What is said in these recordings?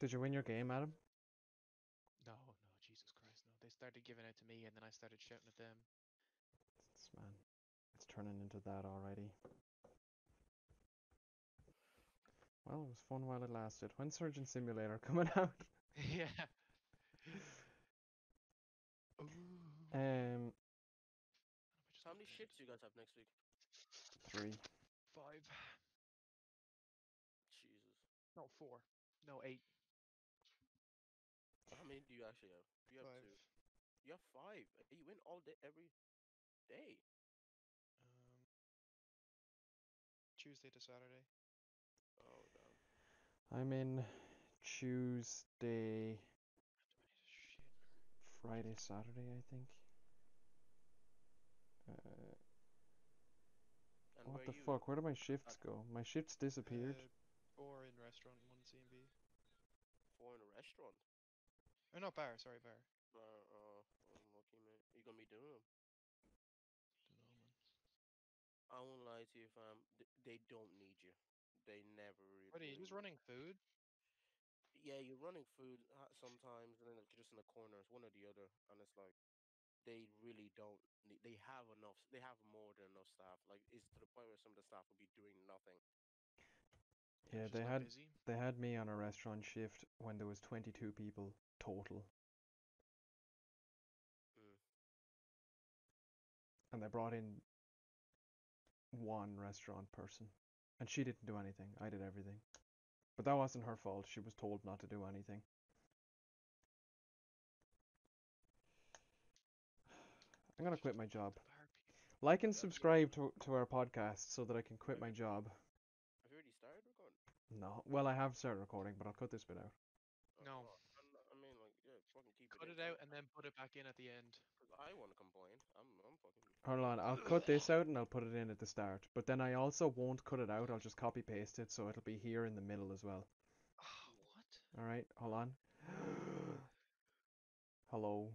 Did you win your game, Adam? No, no, Jesus Christ, no. They started giving out to me, and then I started shouting at them. It's, man, it's turning into that already. Well, it was fun while it lasted. When Surgeon Simulator coming out? yeah. Ooh. Um, How many shifts do you guys have next week? three. Five. Jesus. No, four. No, eight. How many do you actually have? You have Five. two. You have five. You win all day, every day. Um, Tuesday to Saturday. Oh damn. I'm in Tuesday, Friday, Saturday, I think. Uh, what the you? fuck? Where do my shifts go? My shifts disappeared. Uh, or in restaurant, one C&B. and B. For in a restaurant. Oh, no, bar. Sorry, bar. Uh, okay, man. You gonna be doing them? Dunno, man. I won't lie to you, fam. th- They don't need you. They never really. What are you just running food? Yeah, you're running food uh, sometimes, and then like, just in the corners, one or the other, and it's like they really don't. Need, they have enough. They have more than enough staff. Like it's to the point where some of the staff will be doing nothing. Yeah, they had busy. they had me on a restaurant shift when there was 22 people total, Mm. and they brought in one restaurant person, and she didn't do anything. I did everything, but that wasn't her fault. She was told not to do anything. I'm gonna quit my job. The bar people. Like and subscribe to to our podcast so that I can quit my job. Have you already started recording? No, well I have started recording, but I'll cut this bit out. Oh, No. well, I'm not- I mean, like, yeah, fucking keep Cut it. it out and then put it back in at the end. Because I want to complain. I'm, I'm fucking. Hold on, I'll cut this out and I'll put it in at the start. But then I also won't cut it out. I'll just copy paste it so it'll be here in the middle as well. Oh, what? All right, hold on. Hello.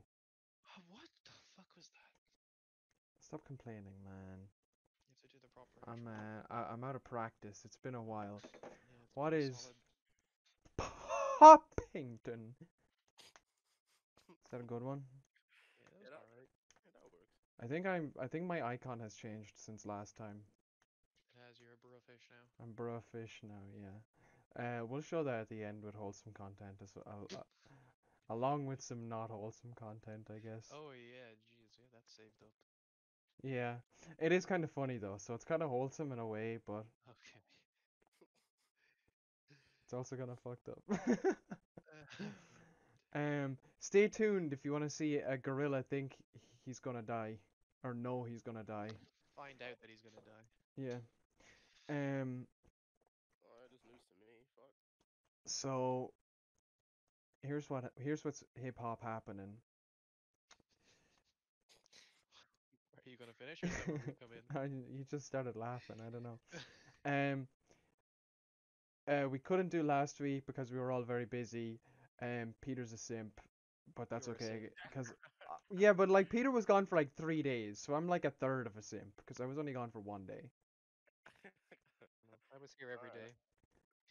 Oh, what the fuck was that? Stop complaining, man. You have to do the proper. I'm uh, I- I'm out of practice. It's been a while. Yeah, it's what solid. Poppington. Is that a good one? Yeah, that Yeah, that- alright. Yeah, that works. I think I'm. I think my icon has changed since last time. It has your burrow fish now. I'm Fish now. Yeah. Uh, we'll show that at the end with wholesome content as well, uh, along with some not wholesome content, I guess. Oh yeah, jeez, yeah, that's saved up. Yeah, it is kind of funny though, so it's kind of wholesome in a way, but Okay. it's also kind of fucked up. um, stay tuned if you want to see a gorilla think he's gonna die, or know he's gonna die. Find out that he's gonna die. Yeah. Um. Alright, this news to me. Fuck. So here's what here's what's hip hop happening. Are you gonna finish or is that where we come in? I, you just started laughing. I don't know. Um. Uh, we couldn't do last week because we were all very busy. Um, Peter's a simp, but that's You're okay because yeah, but like Peter was gone for like three days, so I'm like a third of a simp because I was only gone for one day. I was here every Alright. day.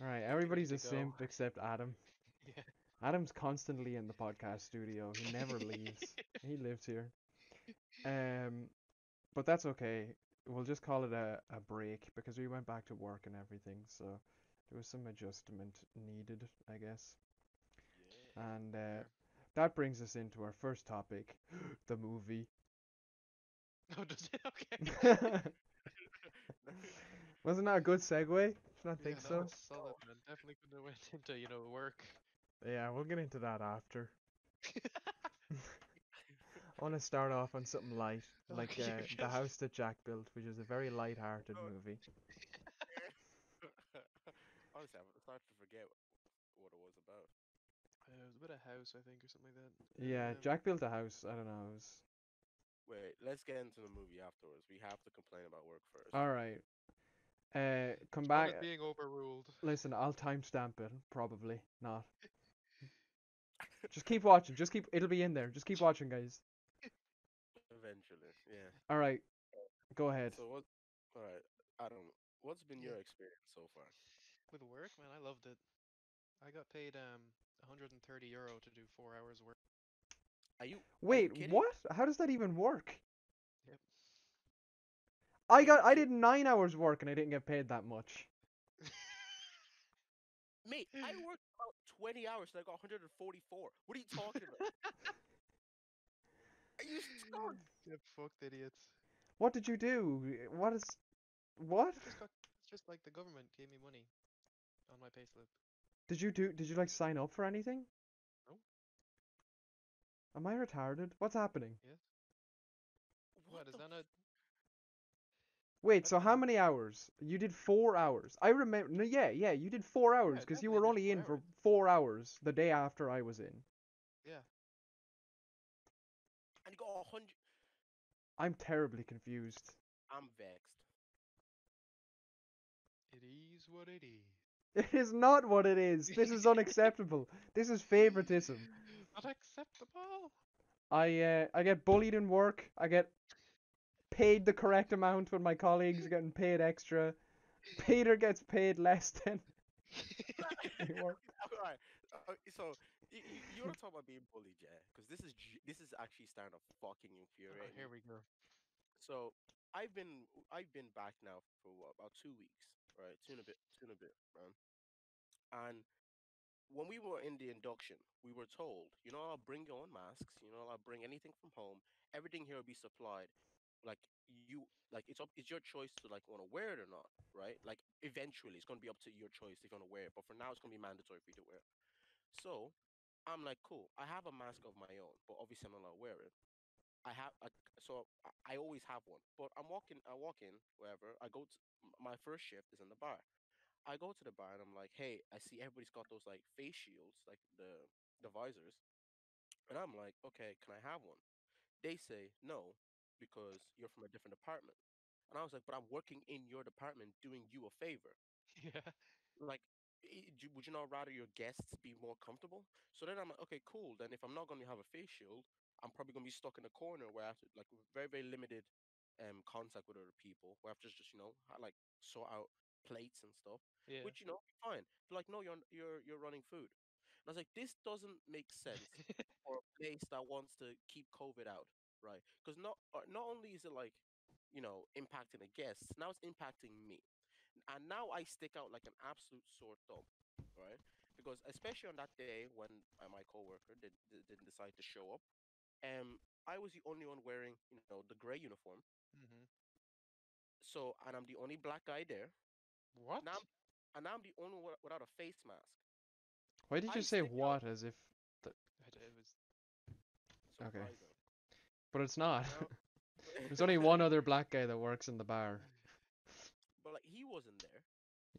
All right, everybody's a go. simp except Adam. Yeah. Adam's constantly in the podcast studio. He never leaves. He lives here. Um, but that's okay. We'll just call it a, a break because we went back to work and everything, so there was some adjustment needed, I guess. Yeah. And uh, that brings us into our first topic, the movie. Oh, does it? Okay. Wasn't that a good segue? Did you not think yeah, so? No, it's solid, man. Definitely could have went into you know work. Yeah, we'll get into that after. I want to start off on something light, Oh, like you uh, the house that Jack built, which is a very light-hearted Oh. movie. Honestly, I'm starting to forget what it was about. Uh, about a house, I think, or something like that. Yeah, Um, Jack built a house. I don't know. It was Wait, let's get into the movie afterwards. We have to complain about work first. all right. Uh, come back. being overruled. Listen, I'll timestamp it. Probably not. Just keep watching. Just keep. It'll be in there. Just keep watching, guys. Eventually, yeah. All right. Go ahead. So what? All right, Adam. What's been your experience so far? With work, man, I loved it. I got paid um 130 euro to do four hours work. Are you? Wait, kidding? what? How does that even work? Yep. I got I did nine hours work and I didn't get paid that much. Mate, I worked about 20 hours and I got 144. What are you talking about? Are you skunked? Mm. Get fucked, idiots. What did you do? What is what? It's just like the government gave me money on my payslip. Did you do did you like sign up for anything? No. Am I retarded? What's happening? What is that not? Wait, so how many hours? You did four hours. I remember. No, yeah, yeah, you did four hours because you were only four in for four hours the day after I was in. Yeah. And you got 100. I'm terribly confused. I'm vexed. It is what it is. It is not what it is. This is unacceptable. This is favoritism. Not acceptable. I uh, I get bullied in work. I get paid the correct amount when my colleagues are getting paid extra. Peter gets paid less than he. Alright, uh, so you, you want to talk about being bullied, yeah? Because this is this is actually starting to fucking Oh, here we go. So I've been I've been back now for what, about two weeks, right? And a bit, and a bit, man. And when we were in the induction, we were told, you know, I'll bring your own masks. You know, I'll bring anything from home. Everything here will be supplied. Like you, like it's up, it's your choice to like want to wear it or not, right? Like eventually, it's gonna be up to your choice if you want to wear it. But for now, it's gonna be mandatory for you to wear it. So I'm like, cool. I have a mask of my own, but obviously I'm not to wear it. I have a, so I, I always have one. But I'm walking, I walk in wherever I go. To, my first shift is in the bar. I go to the bar and I'm like, hey, I see everybody's got those like face shields, like the the visors, and I'm like, okay, can I have one? They say no because you're from a different department. And I was like, but I'm working in your department doing you a favor Yeah. like would you not rather your guests be more comfortable so then i'm like okay cool then if i'm not going to have a face shield i'm probably going to be stuck in a corner where i have to like very very limited um contact with other people where i have to just you know ha- like sort out plates and stuff Yeah. which you know fine they're like no you're you're you're running food and i was like this doesn't make sense for a place that wants to keep covid out right because not uh, not only is it like you know impacting the guests now it's impacting me and now I stick out like an absolute sore thumb, right? Because especially on that day when uh, my coworker did, did didn't decide to show up, um, I was the only one wearing you know the gray uniform. hmm So and I'm the only black guy there. What? Now I'm, and I'm the only one without a face mask. Why did I you say stick out- what as if? D- it was. Okay. But it's not. There's only one other black guy that works in the bar. but like he wasn't there.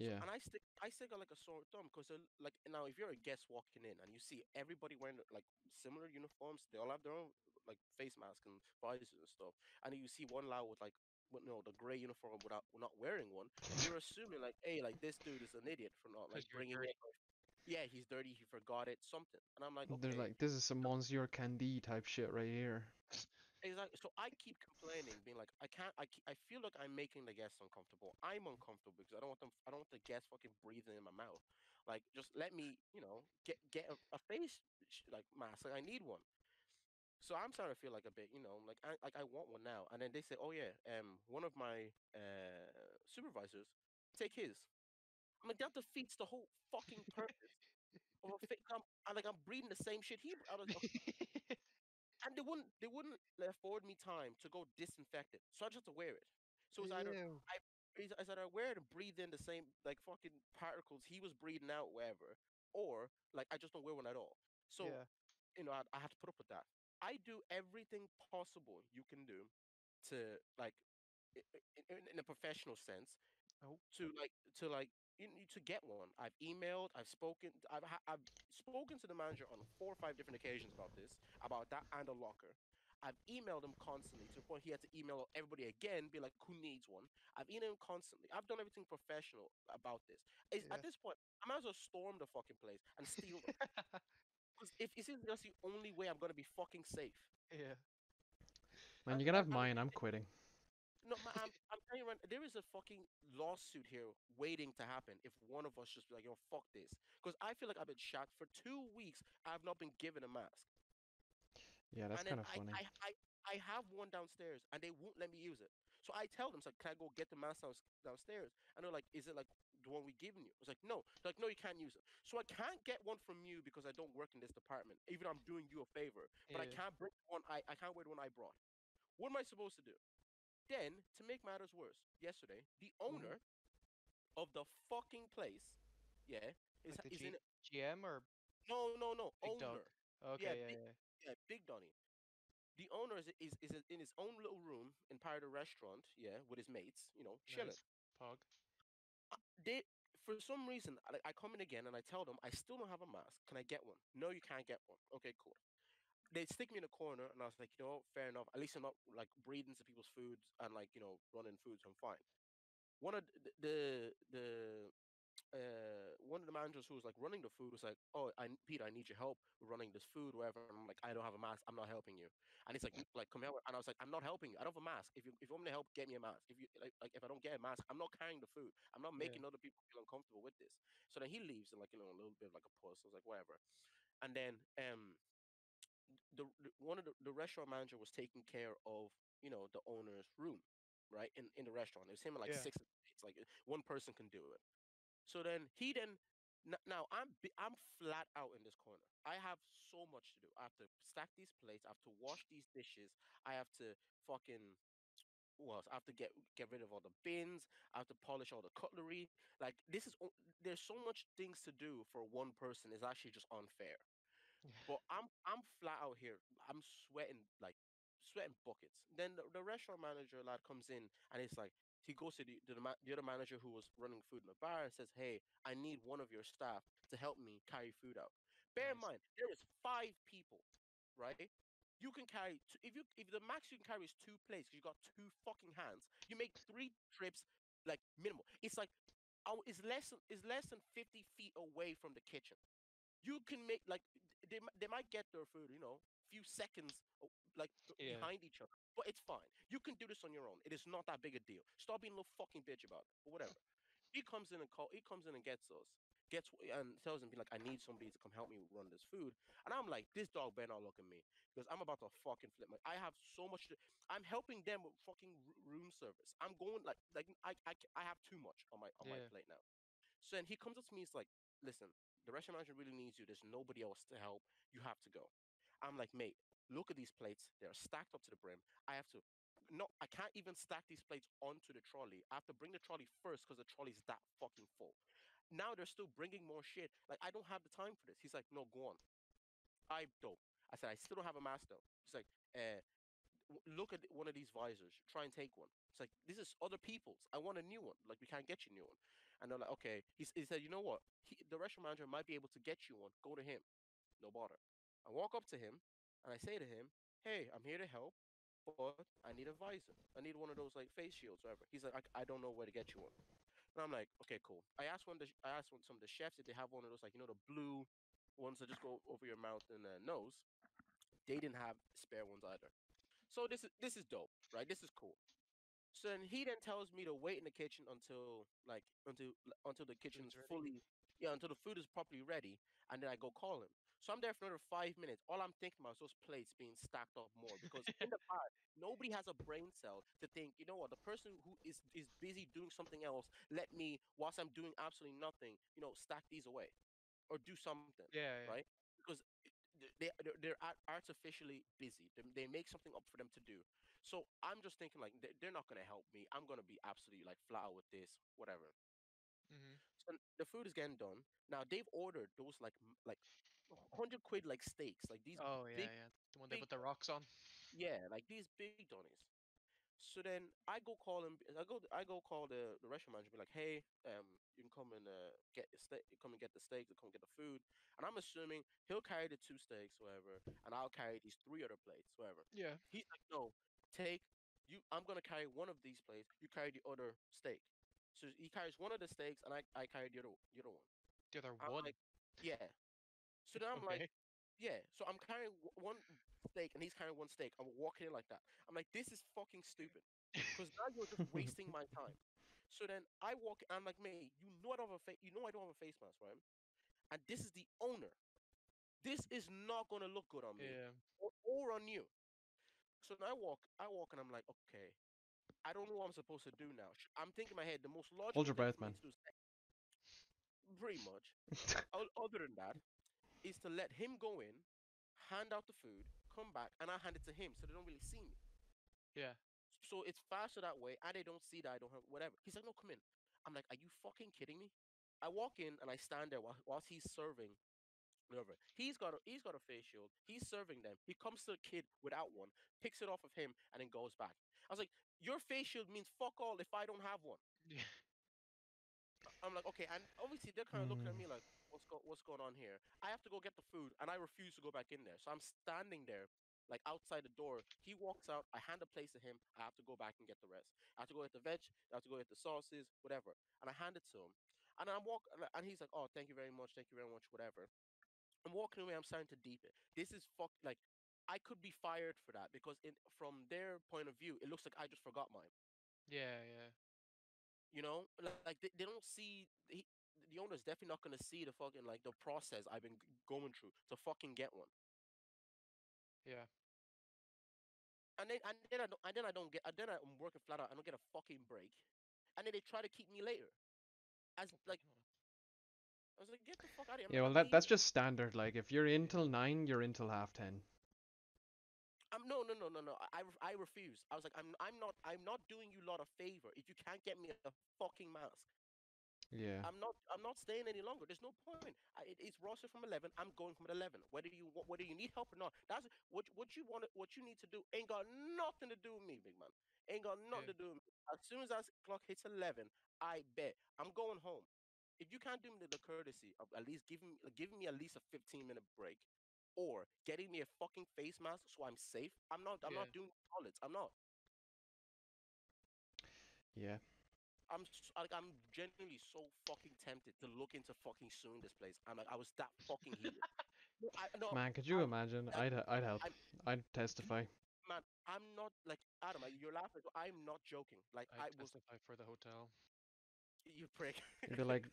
Yeah. And I stick, I stick out like a sore thumb because, like, now if you're a guest walking in and you see everybody wearing like similar uniforms, they all have their own like face masks and visors and stuff, and you see one lad with like, with, no, the gray uniform without not wearing one, you're assuming like, hey, like this dude is an idiot for not like bringing it. Yeah, he's dirty. He forgot it. Something, and I'm like, okay. They're like, this is some Monsieur Candie type shit right here. Exactly. So I keep complaining, being like, I can't. I, I feel like I'm making the guests uncomfortable. I'm uncomfortable because I don't want them. I don't want the guests fucking breathing in my mouth. Like, just let me, you know, get get a, a face like mask. Like, I need one. So I'm starting to feel like a bit, you know, like I like I want one now. And then they say, oh yeah, um, one of my uh supervisors take his. I'm like that defeats the whole fucking purpose of a I'm, I like I'm breathing the same shit he. I was, and they wouldn't they wouldn't afford me time to go disinfect it, so I just had to wear it. So it's either it's it's either I wear it and breathe in the same like fucking particles he was breathing out, wherever, or like I just don't wear one at all. So yeah. you know I, I have to put up with that. I do everything possible you can do to like i- i- in, in a professional sense Oh. to like to like to get one. I've emailed, I've spoken, I've ha- I've spoken to the manager on four or five different occasions about this, about that and a locker. I've emailed him constantly to the point he had to email everybody again, be like, "Who needs one?" I've emailed him constantly. I've done everything professional about this. Yeah. At this point, I might as well storm the fucking place and steal them. 'Cause if this is just the only way I'm gonna be fucking safe. yeah. Man, you're going to have mine. I'm quitting. No, I'm, I'm tell you right, there is a fucking lawsuit here waiting to happen if one of us just be like, yo, fuck this. Because I feel like I've been shot for two weeks. I've not been given a mask. Yeah, that's kind of funny. I, I, I have one downstairs and they won't let me use it. So I tell them, it's like, can I go get the mask down, downstairs? And they're like, is it like the one we given you? I was like, no. They're like, no, you can't use it. So I can't get one from you because I don't work in this department. Even though I'm doing you a favor, but I can't bring one I, I can't wear the one I brought. What am I supposed to do? Then, to make matters worse, yesterday the owner of the fucking place, yeah, is, Like the is G- in GM or no no no Big dog. owner okay, yeah, big- yeah. yeah, Big Donny. The owner is, is is in his own little room in part of the restaurant, yeah, with his mates, you know, chilling. Nice. Pog. Uh, They, for some reason, I, I come in again and I tell them I still don't have a mask. Can I get one? No, you can't get one. Okay, cool. They stick me in a corner, and I was like, you know, fair enough. At least I'm not like breathing into people's foods and like you know running foods. I'm fine. One of the the, the uh, one of the managers who was like running the food was like, "Oh, I Peter, I need your help with running this food, whatever." And I'm like, "I don't have a mask. I'm not helping you." And he's like, "Like, come here." And I was like, "I'm not helping you. I don't have a mask. If you if you want me to help, get me a mask. If you like, like if I don't get a mask, I'm not carrying the food. I'm not Yeah. making other people feel uncomfortable with this." So then he leaves and like you know a little bit of like a puss. I was like, "Whatever." And then um, the, the one of the, the restaurant manager was taking care of you know the owner's room, right in in the restaurant. It was him and like Yeah. six. It's like one person can do it. So then he then now I'm I'm flat out in this corner. I have so much to do. I have to stack these plates. I have to wash these dishes. I have to fucking what else? I have to get get rid of all the bins. I have to polish all the cutlery. Like this is there's so much things to do for one person. It's actually just unfair. But I'm I'm flat out here. I'm sweating like sweating buckets. Then the, the restaurant manager lad comes in and it's like he goes to the to the, ma- the other manager who was running food in the bar and says, "Hey, I need one of your staff to help me carry food out." Bear in Nice. mind, there is five people, right? You can carry two, if you if the max you can carry is two plates 'cause you got two fucking hands. You make three trips like minimal. It's like oh, it's less than it's less than fifty feet away from the kitchen you can make like they they might get their food, you know, few seconds like Yeah. behind each other, but it's fine. You can do this on your own. It is not that big a deal. Stop being a little fucking bitch about it, but whatever. He comes in and call. He comes in and gets us, gets and tells him, "Be like, I need somebody to come help me run this food." And I'm like, "This dog better not look at me because I'm about to fucking flip my. I have so much. To, I'm helping them with fucking room service. I'm going like like I I, I have too much on my on my plate now." So then he comes up to me. He's like, "Listen, the restaurant manager really needs you. There's nobody else to help. You have to go." I'm like, "Mate, look at these plates. They're stacked up to the brim. I have to." No, I can't even stack these plates onto the trolley. I have to bring the trolley first because the trolley's that fucking full. Now they're still bringing more shit. Like I don't have the time for this. He's like, no, go on. I don't. I said I still don't have a mask though. He's like, eh, w- look at one of these visors. Try and take one. It's like this is other people's. I want a new one. Like we can't get you a new one. And they're like, okay. He, he said, you know what? He, the restaurant manager might be able to get you one. Go to him. No bother. I walk up to him and I say to him, hey, I'm here to help, but I need a visor. I need one of those like face shields, or whatever. He's like, I, I don't know where to get you one. And I'm like, okay, cool. I asked one. The, I asked one, some of the chefs if they have one of those like you know the blue ones that just go over your mouth and uh, nose. They didn't have spare ones either. So this is this is dope, right? This is cool. So then he then tells me to wait in the kitchen until like until until the kitchen's fully yeah until the food is properly ready, and then I go call him. So I'm there for another five minutes. All I'm thinking about is those plates being stacked up more because in the bar nobody has a brain cell to think you know what the person who is is busy doing something else let me whilst I'm doing absolutely nothing you know stack these away or do something Yeah, yeah. right? They they're, they're artificially busy. They, they make something up for them to do. So I'm just thinking like they- they're not gonna help me. I'm gonna be absolutely like flat out with this, whatever. hmm So the food is getting done. Now they've ordered those like like hundred quid like steaks, like these Oh yeah, big yeah. The one they big- put the rocks on. yeah, like these big donnies. So then I go call him. I go I go call the, the restaurant manager. Be like, hey, um, you can come and uh, get your steak. Come and get the steaks. Or come get the food. And I'm assuming he'll carry the two steaks, whatever, and I'll carry these three other plates, whatever. Yeah. He's like, no, take you. I'm gonna carry one of these plates. You carry the other steak. So he carries one of the steaks, and I I carry the other the other one. The other I'm one. like, yeah. So then I'm like, Okay. Yeah. So I'm carrying one steak and he's carrying one steak. I'm walking in like that. I'm like, this is fucking stupid. because now you're just wasting my time. So then I walk. I'm like, mate, you know I don't have a face. You know I don't have a face mask, right? And this is the owner. This is not gonna look good on me Yeah. or, or on you. So then I walk. I walk, and I'm like, okay, I don't know what I'm supposed to do now. I'm thinking in my head the most logical Hold your breath, man. to do is pretty much. Other than that, is to let him go in, hand out the food, come back, and I hand it to him, so they don't really see me. Yeah. So it's faster that way, and they don't see that I don't have whatever. He's like, no, come in. I'm like, are you fucking kidding me? I walk in and I stand there while, whilst he's serving. Whatever. He's got a he's got a face shield. He's serving them. He comes to the kid without one, picks it off of him, and then goes back. I was like, your face shield means fuck all if I don't have one. Yeah. I'm like, okay, and obviously they're kind of looking at me hmm. like, what's go- what's going on here? I have to go get the food, and I refuse to go back in there. So I'm standing there, like outside the door. He walks out. I hand the place to him. I have to go back and get the rest. I have to go get the veg. I have to go get the sauces, whatever. And I hand it to him, and I'm walk, and- and he's like, oh, thank you very much, thank you very much, whatever. I'm walking away. I'm starting to deep it. This is fuck like. I could be fired for that because in, from their point of view, it looks like I just forgot mine. Yeah. Yeah. You know, Li- like they, they don't see he, the owner's definitely not gonna see the fucking like the process I've been going through to fucking get one. Yeah. And then and then I don't and then I don't get and then I'm working flat out. I don't get a fucking break, and then they try to keep me later. As like mm-hmm. I was like, get the fuck out of here. I'm Yeah, well, that that's just standard. Like, if you're in mm-hmm. till nine, you're in till half ten. I'm no no no no no. I, I refuse. I was like, I'm I'm not I'm not doing you lot a favor if you can't get me a fucking mask. Yeah. I'm not. I'm not staying any longer. There's no point. I, it, it's roster from 11. I'm going from 11. Whether you whether you need help or not, that's what what you want. What you need to do ain't got nothing to do with me, big man. Ain't got nothing Yeah. to do with me. As soon as that clock hits 11, I bet I'm going home. If you can't do me the courtesy of at least giving giving me at least a 15 minute break, or getting me a fucking face mask so I'm safe, I'm not. I'm Yeah. not doing solids. I'm not. Yeah. I'm like I'm genuinely so fucking tempted to look into fucking suing this place. I'm like I was that fucking heated. No, I, no, Man, could you I- imagine? I- I'd I'd help. I'm- I'd testify. man, I'm not like Adam. You're laughing. but I'm not joking. Like I, I, was, testify for the hotel. you prick. You'd be like,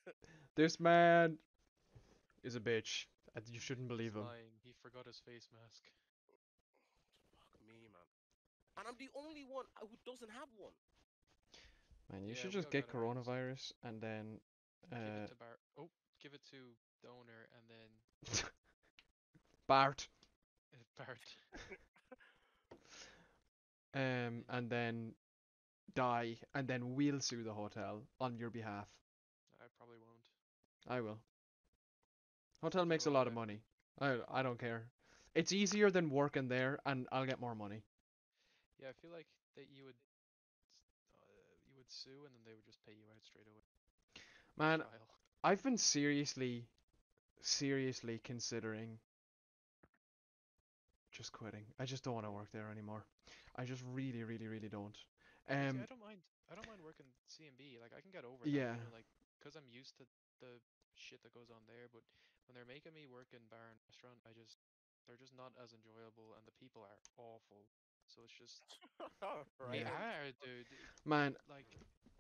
This man is a bitch. And You shouldn't believe He's him. lying. He forgot his face mask. fuck me, man. And I'm the only one uh, who doesn't have one. Man, you Yeah, should just get got ours. coronavirus and then give uh, it to Bart. Oh, give it to the owner and then Bart. uh, Bart. Um, and then die, and then we'll sue the hotel on your behalf. I probably won't. I will. Hotel makes a lot of money. I I don't care. It's easier than working there, and I'll get more money. Yeah, I feel like that you would uh, you would sue and then they would just pay you out straight away. Man, Trial. I've been seriously, seriously considering just quitting. I just don't want to work there anymore. I just really, really, really don't. See, Um, I don't mind. I don't mind working C&B. Like I can get over Yeah. that. You know, like because I'm used to the shit that goes on there. But when they're making me work in bar and restaurant, I just they're just not as enjoyable, and the people are awful. So it's just right. they are, dude. man, Like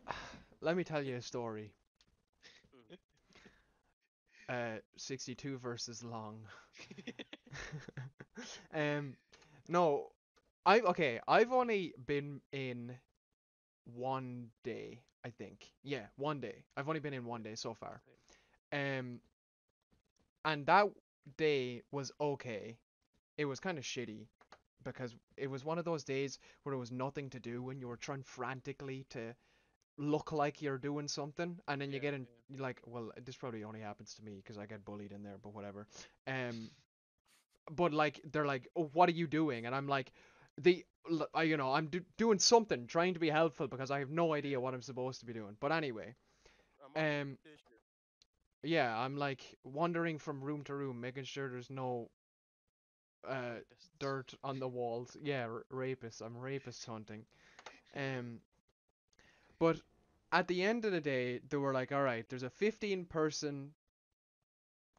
let me tell you a story. Mm. Uh, 62 verses long. um, no, I okay. I've only been in one day, I think. Yeah, one day. I've only been in one day so far. Um, and that day was okay. It was kind of shitty because it was one of those days where there was nothing to do and you were trying frantically to look like you're doing something, and then you Yeah, get in. yeah. You're like, well, this probably only happens to me because I get bullied in there, but whatever. Um, but like they're like, oh, what are you doing? And I'm like, the, I, you know, I'm do- doing something, trying to be helpful because I have no idea what I'm supposed to be doing. But anyway, um. Yeah, I'm like wandering from room to room, making sure there's no uh dirt on the walls. Yeah, r- rapists. I'm rapist hunting. Um, but at the end of the day, they were like, all right, there's a 15 person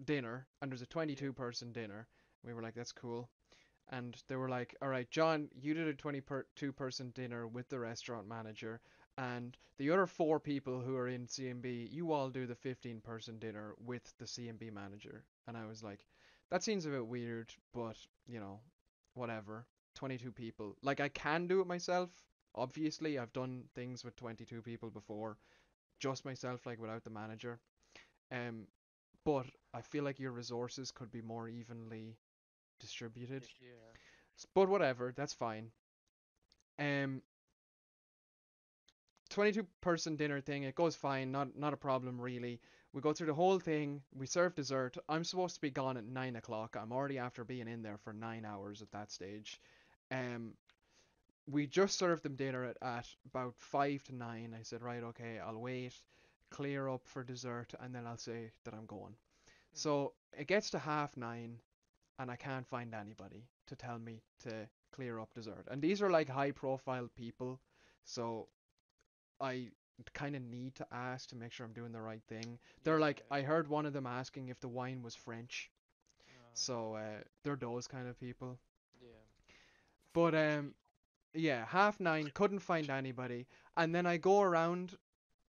dinner and there's a 22 person dinner. We were like, that's cool. and they were like, "All right, John, you did a 22 person dinner with the restaurant manager, and the other four people who are in C&B, you all do the 15 person dinner with the C&B manager." And I was like, "That seems a bit weird, but you know, whatever. 22 people. Like I can do it myself. Obviously, I've done things with 22 people before, just myself, like without the manager. Um, but I feel like your resources could be more evenly distributed. Yeah. But whatever, that's fine. Um, 22 person dinner thing, it goes fine, not not a problem really. We go through the whole thing, we serve dessert. I'm supposed to be gone at 9 o'clock. I'm already after being in there for 9 hours at that stage. Um, we just served them dinner at, at about 5 to 9. I said, right, okay, I'll wait, clear up for dessert, and then I'll say that I'm going. So it gets to half 9, and I can't find anybody to tell me to clear up dessert. And these are like high profile people, so I kind of need to ask to make sure I'm doing the right thing. They're like, Yeah. I heard one of them asking if the wine was French, Ah, so uh, they're those kind of people. yeah. But um, yeah, half nine, couldn't find anybody, and then I go around,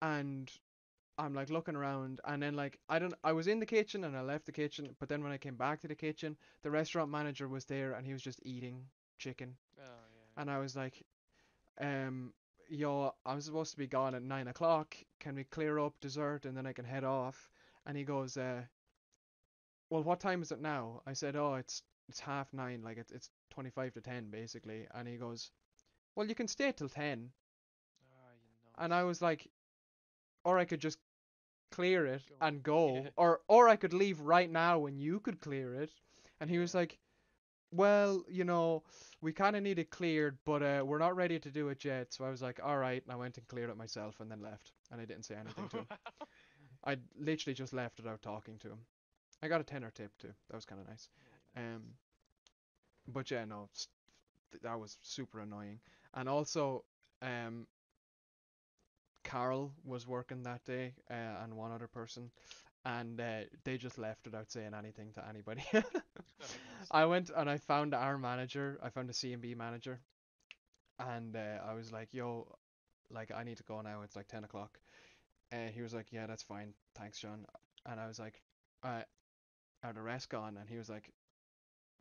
and I'm like looking around, and then like I don't, I was in the kitchen and I left the kitchen, but then when I came back to the kitchen, the restaurant manager was there and he was just eating chicken, Oh yeah. and I was like, um, yo, I'm supposed to be gone at nine o'clock. Can we clear up dessert and then I can head off? And he goes, uh, well, what time is it now? I said, oh, it's it's half nine, like it's it's twenty five to ten basically. And he goes, well, you can stay till ten. You know. And I was like, or I could just clear it Go. and go, Yeah. or or I could leave right now and you could clear it. And he was like, well, you know, we kind of need it cleared, but uh, we're not ready to do it yet. So I was like, all right, and I went and cleared it myself and then left, and I didn't say anything to him. I literally just left without talking to him. I got a tenner tip too. That was kind of nice. Um, but yeah, no, that was super annoying. And also, um, Carol was working that day, uh, and one other person, and uh, they just left without saying anything to anybody. I went and I found our manager. I found a C&B manager, and uh, I was like, "Yo, like I need to go now. It's like ten o'clock." And he was like, "Yeah, that's fine. Thanks, John." And I was like, "Uh, are the rest gone?" And he was like,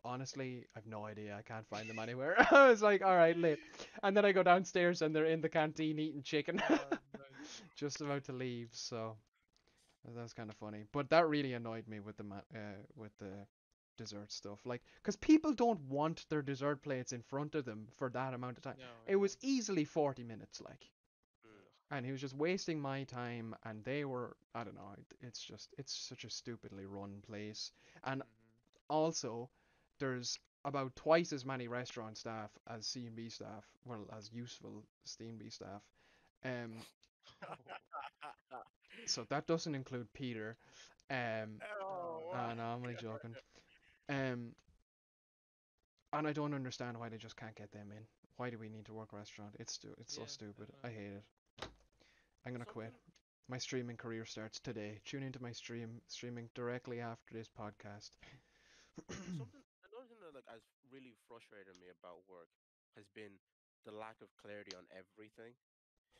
"Honestly, I've no idea. I can't find them anywhere." I was like, "All right, lit." And then I go downstairs and they're in the canteen eating chicken, nice. just about to leave. So that was kind of funny. But that really annoyed me with the ma- uh, with the dessert stuff. Like, because people don't want their dessert plates in front of them for that amount of time. No, It yeah. was easily 40 minutes, like Mm. and he was just wasting my time and they were i don't know it- it's just it's such a stupidly run place and Mhm. also there's about twice as many restaurant staff as c&b staff well as useful c&b staff um so that doesn't include peter. Um oh, uh, no i'm only joking. Um and i don't understand why they just can't get them in. Why do we need to work restaurant? It's stu- it's so stupid. Uh, i hate it. I'm gonna quit. My streaming career starts today. Tune into my stream, streaming directly after this podcast. Something another thing that like has really frustrated me about work has been the lack of clarity on everything.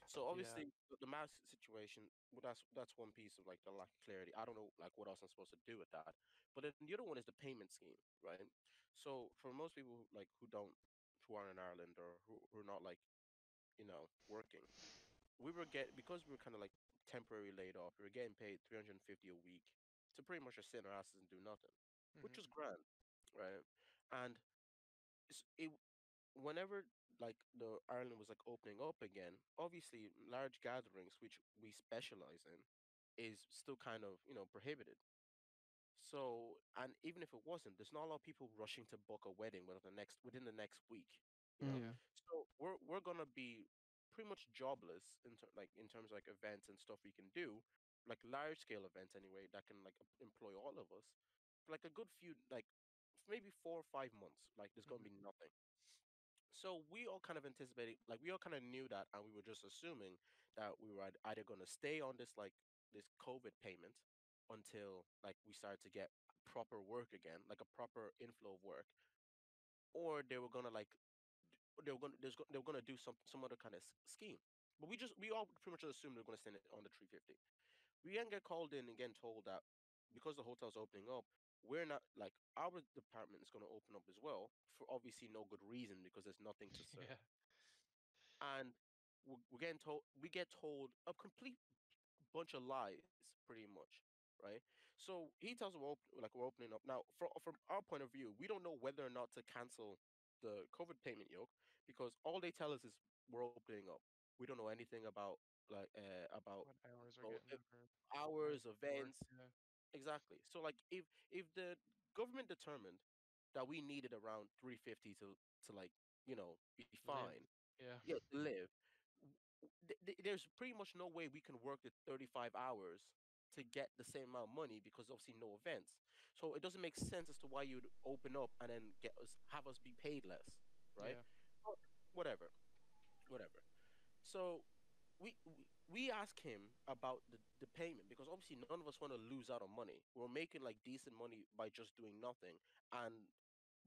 So obviously the, the mask situation, well, that's that's one piece of like the lack of clarity. I don't know like what else I'm supposed to do with that. But then the other one is the payment scheme, right? So for most people who, like who don't who aren't in Ireland or who, who are not like you know working, we were get because we were kind of like temporarily laid off. We were getting paid 350 a week to pretty much just sit in our asses and do nothing which Mhm. was grand, right? And it's, it whenever like the Ireland was like opening up again, obviously large gatherings, which we specialize in, is still kind of you know prohibited. So, and even if it wasn't, there's not a lot of people rushing to book a wedding within the next within the next week. You know, yeah. so we're we're gonna be pretty much jobless in ter- like in terms of like events and stuff we can do, like large scale events anyway that can like employ all of us for like a good few like maybe four or five months. Like there's gonna be mm-hmm. nothing. So we all kind of anticipated, like we all kind of knew that, and we were just assuming that we were either gonna stay on this like this COVID payment until like we started to get proper work again, like a proper inflow of work, or they were gonna like they were gonna there's they were gonna do some some other kind of scheme. But we just we all pretty much assumed they're gonna send it on the 350. We then get called in and getting told that because the hotel's opening up, we're not like our department is gonna open up as well for obviously no good reason because there's nothing to serve. Yeah. And we're, we're getting told we get told a complete bunch of lies, pretty much, right? So he tells us we're op- like we're opening up now. From from our point of view, we don't know whether or not to cancel the COVID payment yoke because all they tell us is we're opening up. We don't know anything about like uh, about What hours are getting if for hours, events, Yeah. Exactly. So like if if the government determined that we needed around 350 to to like you know be fine, Yeah. yeah, to live. th- th- there's pretty much no way we can work the 35 hours to get the same amount of money because obviously no events. So it doesn't make sense as to why you'd open up and then get us have us be paid less, right? Yeah. But whatever, whatever. So we we, we ask him about the, the payment because obviously none of us want to lose out on money. We're making like decent money by just doing nothing, and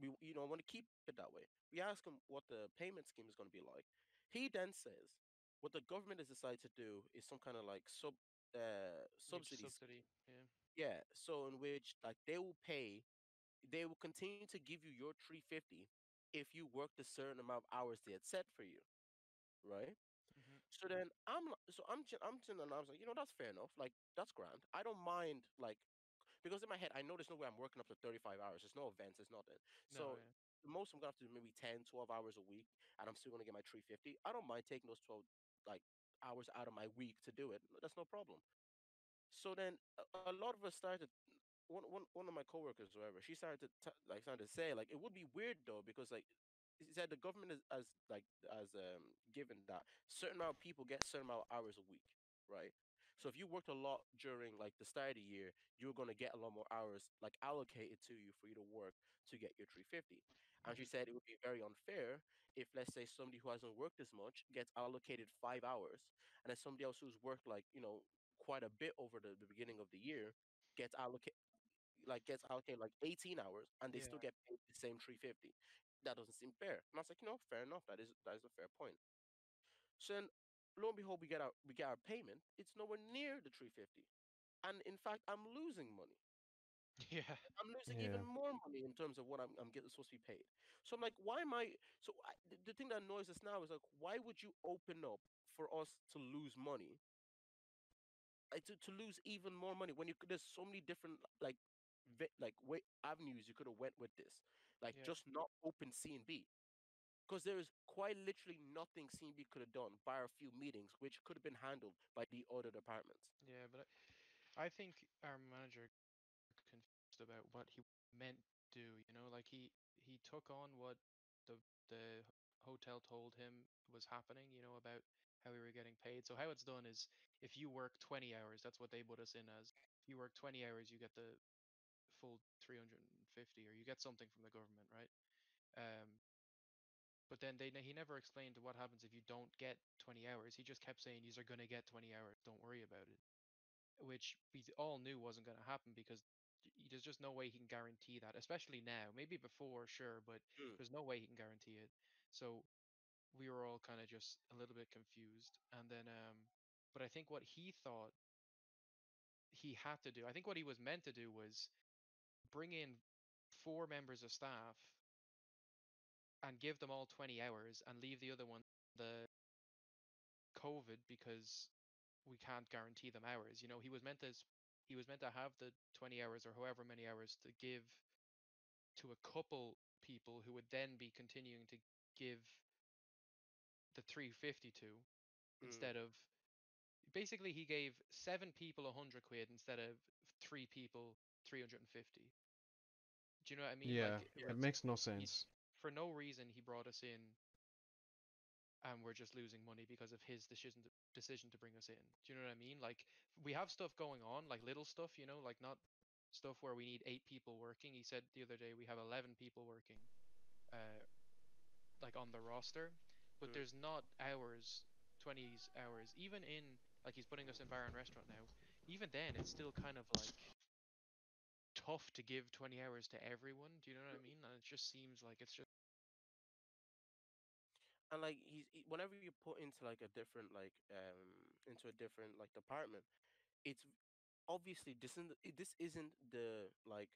we you know want to keep it that way. We ask him what the payment scheme is going to be like. He then says what the government has decided to do is some kind of like sub uh subsidy. subsidy. Yeah. Yeah, so in which like they will pay, they will continue to give you your 350 if you work the certain amount of hours they had set for you, right? So then I'm so I'm ch- I'm chilling and I was like, you know, that's fair enough. Like that's grand. I don't mind like because in my head I know there's no way I'm working up to 35 hours. There's no events. There's nothing. No. So Yeah. the most I'm gonna have to do maybe 10, 12 hours a week, and I'm still gonna get my 350. I don't mind taking those 12 like hours out of my week to do it. That's no problem. So then a, a lot of us started. One, one, one of my coworkers, or whatever, she started to t- like started to say like it would be weird though because like he said the government is as like as um given that certain amount of people get certain amount of hours a week, right? So if you worked a lot during like the start of the year, you're gonna get a lot more hours like allocated to you for you to work to get your 350. And she Mhm. said it would be very unfair if let's say somebody who hasn't worked as much gets allocated five hours, and then somebody else who's worked like you know quite a bit over the, the beginning of the year gets allocated like gets allocated like 18 hours and they still get paid the same 350 that doesn't seem fair and i was like you know fair enough that is that is a fair point so then lo and behold we get our we get our payment it's nowhere near the 350 and in fact i'm losing money Yeah. i'm losing Yeah. even more money in terms of what i'm, I'm getting supposed to be paid so i'm like why am i so I, the, the thing that annoys us now is like why would you open up for us to lose money to, to lose even more money when you could there's so many different like like way avenues you could have went with this like Yeah. just not open c and b because there is quite literally nothing c and b could have done by a few meetings which could have been handled by the other departments Yeah. But I, I think our manager confused about what he meant to do. You know, like he he took on what the the hotel told him was happening. You know about how we were getting paid. So how it's done is if you work 20 hours, that's what they put us in as. If you work 20 hours, you get the full 350, or you get something from the government, right? Um, but then they he never explained what happens if you don't get 20 hours. He just kept saying you're gonna get 20 hours. Don't worry about it which we all knew wasn't going to happen because there's just no way he can guarantee that, especially now. Maybe before, sure, but Mm. there's no way he can guarantee it. So we were all kind of just a little bit confused. And then, um, but I think what he thought he had to do, I think what he was meant to do was bring in four members of staff and give them all 20 hours and leave the other one the COVID because we can't guarantee them hours. You know, he was meant to he was meant to have the 20 hours or however many hours to give to a couple people who would then be continuing to give the 350 to Mm. instead of basically he gave seven people 100 quid instead of three people 350 do you know what i mean Yeah, like Yeah. it makes no sense. for no reason he brought us in and we're just losing money because of his decision to, decision to bring us in. Do you know what I mean? Like we have stuff going on, like little stuff, you know, like not stuff where we need eight people working. He said the other day we have eleven people working, uh, like on the roster, but Mm. there's not hours, twenties hours, even in like he's putting us in bar and restaurant now. Even then, it's still kind of like tough to give 20 hours to everyone. Do you know what I mean? And it just seems like it's just and like he's he, whenever you put into like a different like um into a different like department, it's obviously this isn't this isn't the like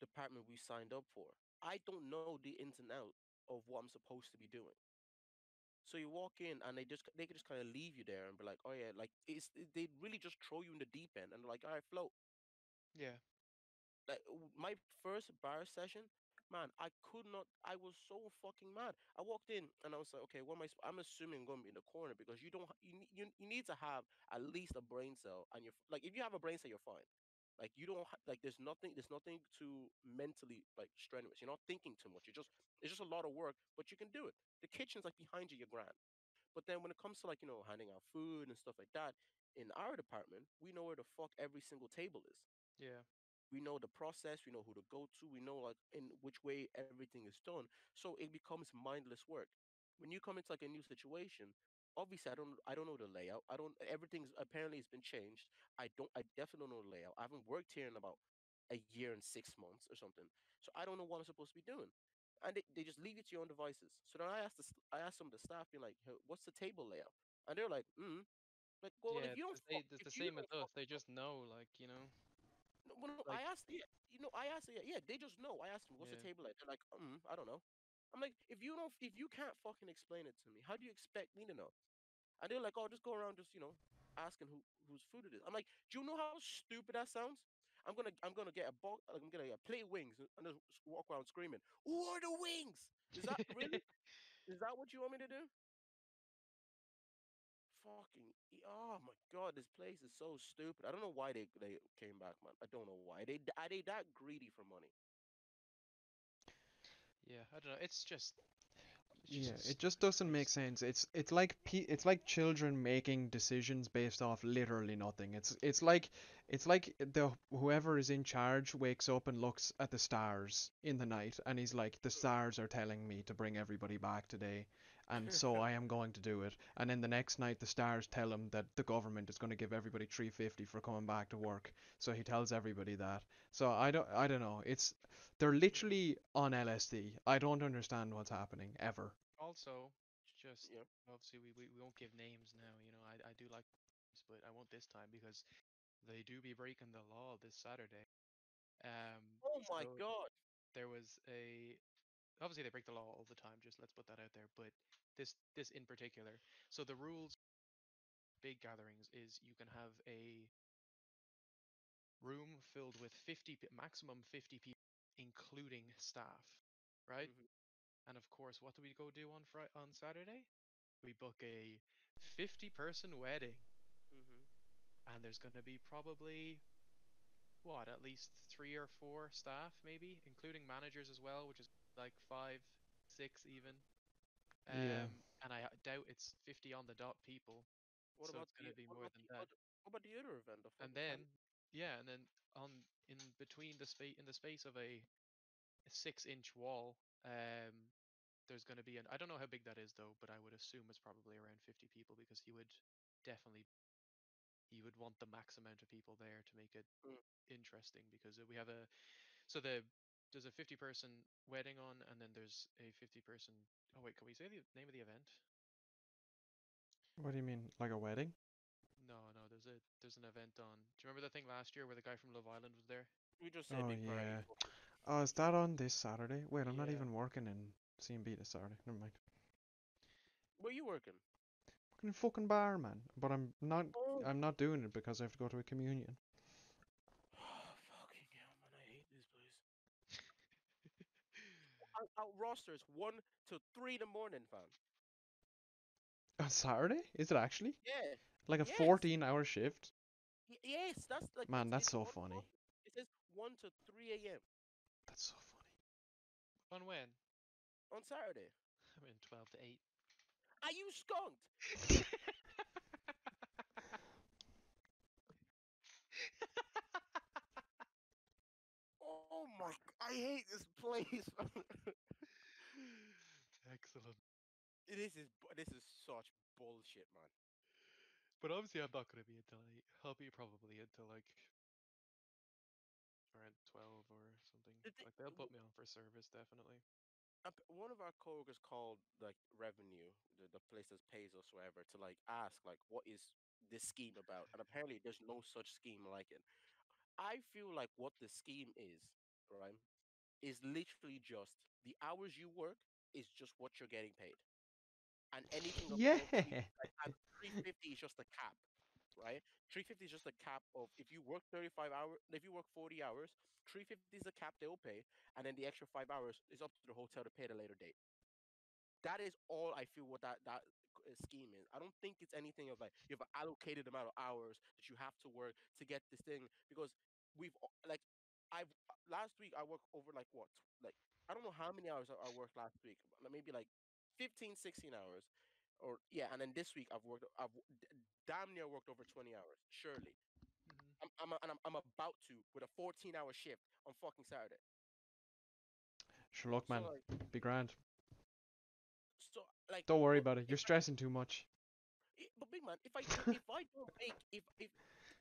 department we signed up for. I don't know the ins and out of what I'm supposed to be doing. So you walk in and they just they can just kind of leave you there and be like, oh yeah, like it's they really just throw you in the deep end and like, all right, float. Yeah. Like my first bar session, man, I could not. I was so fucking mad. I walked in and I was like, okay, what am I? I'm assuming I'm gonna be in the corner because you don't. You need you, you need to have at least a brain cell, and you're like, if you have a brain cell, you're fine. Like you don't like. There's nothing. There's nothing too mentally like strenuous. You're not thinking too much. You just. It's just a lot of work, but you can do it. The kitchen's like behind you. You're grand. But then when it comes to like you know handing out food and stuff like that, in our department, we know where the fuck every single table is Yeah. We know the process we know who to go to we know like in which way everything is done so it becomes mindless work when you come into like a new situation obviously i don't i don't know the layout i don't everything's apparently it's been changed i don't i definitely don't know the layout i haven't worked here in about a year and six months or something so i don't know what i'm supposed to be doing and they, they just leave you to your own devices so then i asked the, i asked some of the staff being like hey, what's the table layout and they're like mm like well yeah. if you don't it's the, fuck, it's the same with us. They just know, like you know. No, well, no, Like- I asked, yeah, you know, I asked, yeah, yeah, they just know. I asked them, what's the table like? They're like, mm, I don't know. I'm like, if you don't, if you can't fucking explain it to me, how do you expect me to know? And they're like, oh, just go around, just you know, asking who whose food it is. I'm like, do you know how stupid that sounds? I'm gonna, I'm gonna get a box, I'm gonna get a plate of wings and and just walk around screaming, who are the wings? Is that really? is that what you want me to do? Fucking, oh my god, this place is so stupid. I don't know why they they came back, man. I don't know why. They are they that greedy for money? Yeah. I don't know. It's just. It's Yeah, just a it just doesn't make sense. It's it's like pe it's like children making decisions based off literally nothing. It's it's like it's like the whoever is in charge wakes up and looks at the stars in the night and he's like, the stars are telling me to bring everybody back today, and so I am going to do it. And then the next night the stars tell him that the government is going to give everybody 350 for coming back to work. So he tells everybody that. So I don't I don't know. It's they're literally on LSD. I don't understand what's happening ever. Also, just Yeah. obviously we, we, we won't give names now. You know, I I do like, names, but I won't this time because they do be breaking the law this Saturday. Um. Oh my so god! There was a obviously they break the law all the time. Just let's put that out there. But this this in particular. So the rules big gatherings is you can have a room filled with 50 maximum 50 people including staff right Mhm. and of course what do we go do on Friday on saturday we book a 50 person wedding Mhm. and there's going to be probably what at least three or four staff maybe including managers as well which is like five six even Yeah. um and i doubt it's 50 on the dot people What so about it's going the to be what more about than the that other, what about the other event? The and then can- yeah and then on in between the space in the space of a six inch wall um there's going to be an i don't know how big that is though but i would assume it's probably around 50 people because he would definitely he would want the max amount of people there to make it Mm. interesting because uh, we have a so the there's a 50 person wedding on and then there's a 50 person oh wait can we say the name of the event What do you mean, like a wedding? no no there's a there's an event on do you remember the thing last year where the guy from love island was there we just said Oh, big yeah. fuck it. Oh, is that on this Saturday? Wait, I'm not even working in C&B this Saturday. Never mind. Where you working? Working in fucking bar, man. But I'm not. Oh, I'm not doing it because I have to go to a communion. fucking hell, man! I hate this place. Our, our roster is one to three in the morning, fam. On Saturday? Is it actually? Yeah. Like a Yes. 14-hour shift? y- Yes, that's like. Man, it's- that's it's so on funny. roster. It says one to three a.m. That's so funny. on when on Saturday. i'm in 12 to 8 Are you skunked? Oh my! I hate this place. excellent this is this is such bullshit, man. But obviously, I'm not going to be until eight. I'll be probably until like around twelve or something. Like they'll put me on for service definitely. one of our coworkers called like revenue, the, the place that pays us whatever, to like ask like what is this scheme about, and apparently there's no such scheme like it. I feel like what the scheme is, right, is literally just the hours you work is just what you're getting paid, and anything Yeah. like, and 350 is just a cap, right? 350 is just a cap of if you work 35 hours, if you work 40 hours, 350 is the cap they will pay, and then the extra five hours is up to the hotel to pay at a later date. That is all I feel what that that uh, scheme is. I don't think it's anything of like you have an allocated amount of hours that you have to work to get this thing because we've like I've uh, last week I worked over like what like I don't know how many hours I I worked last week, maybe like 15, 16 hours, or yeah, and then this week I've worked I've damn near worked over 20 hours. Surely, hmm I'm I'm, a- and I'm I'm about to with a 14 hour shift on fucking Saturday. Sherlock, So man, like be grand. so like Don't worry about it. You're stressing too much. But big man, if I if I don't make if if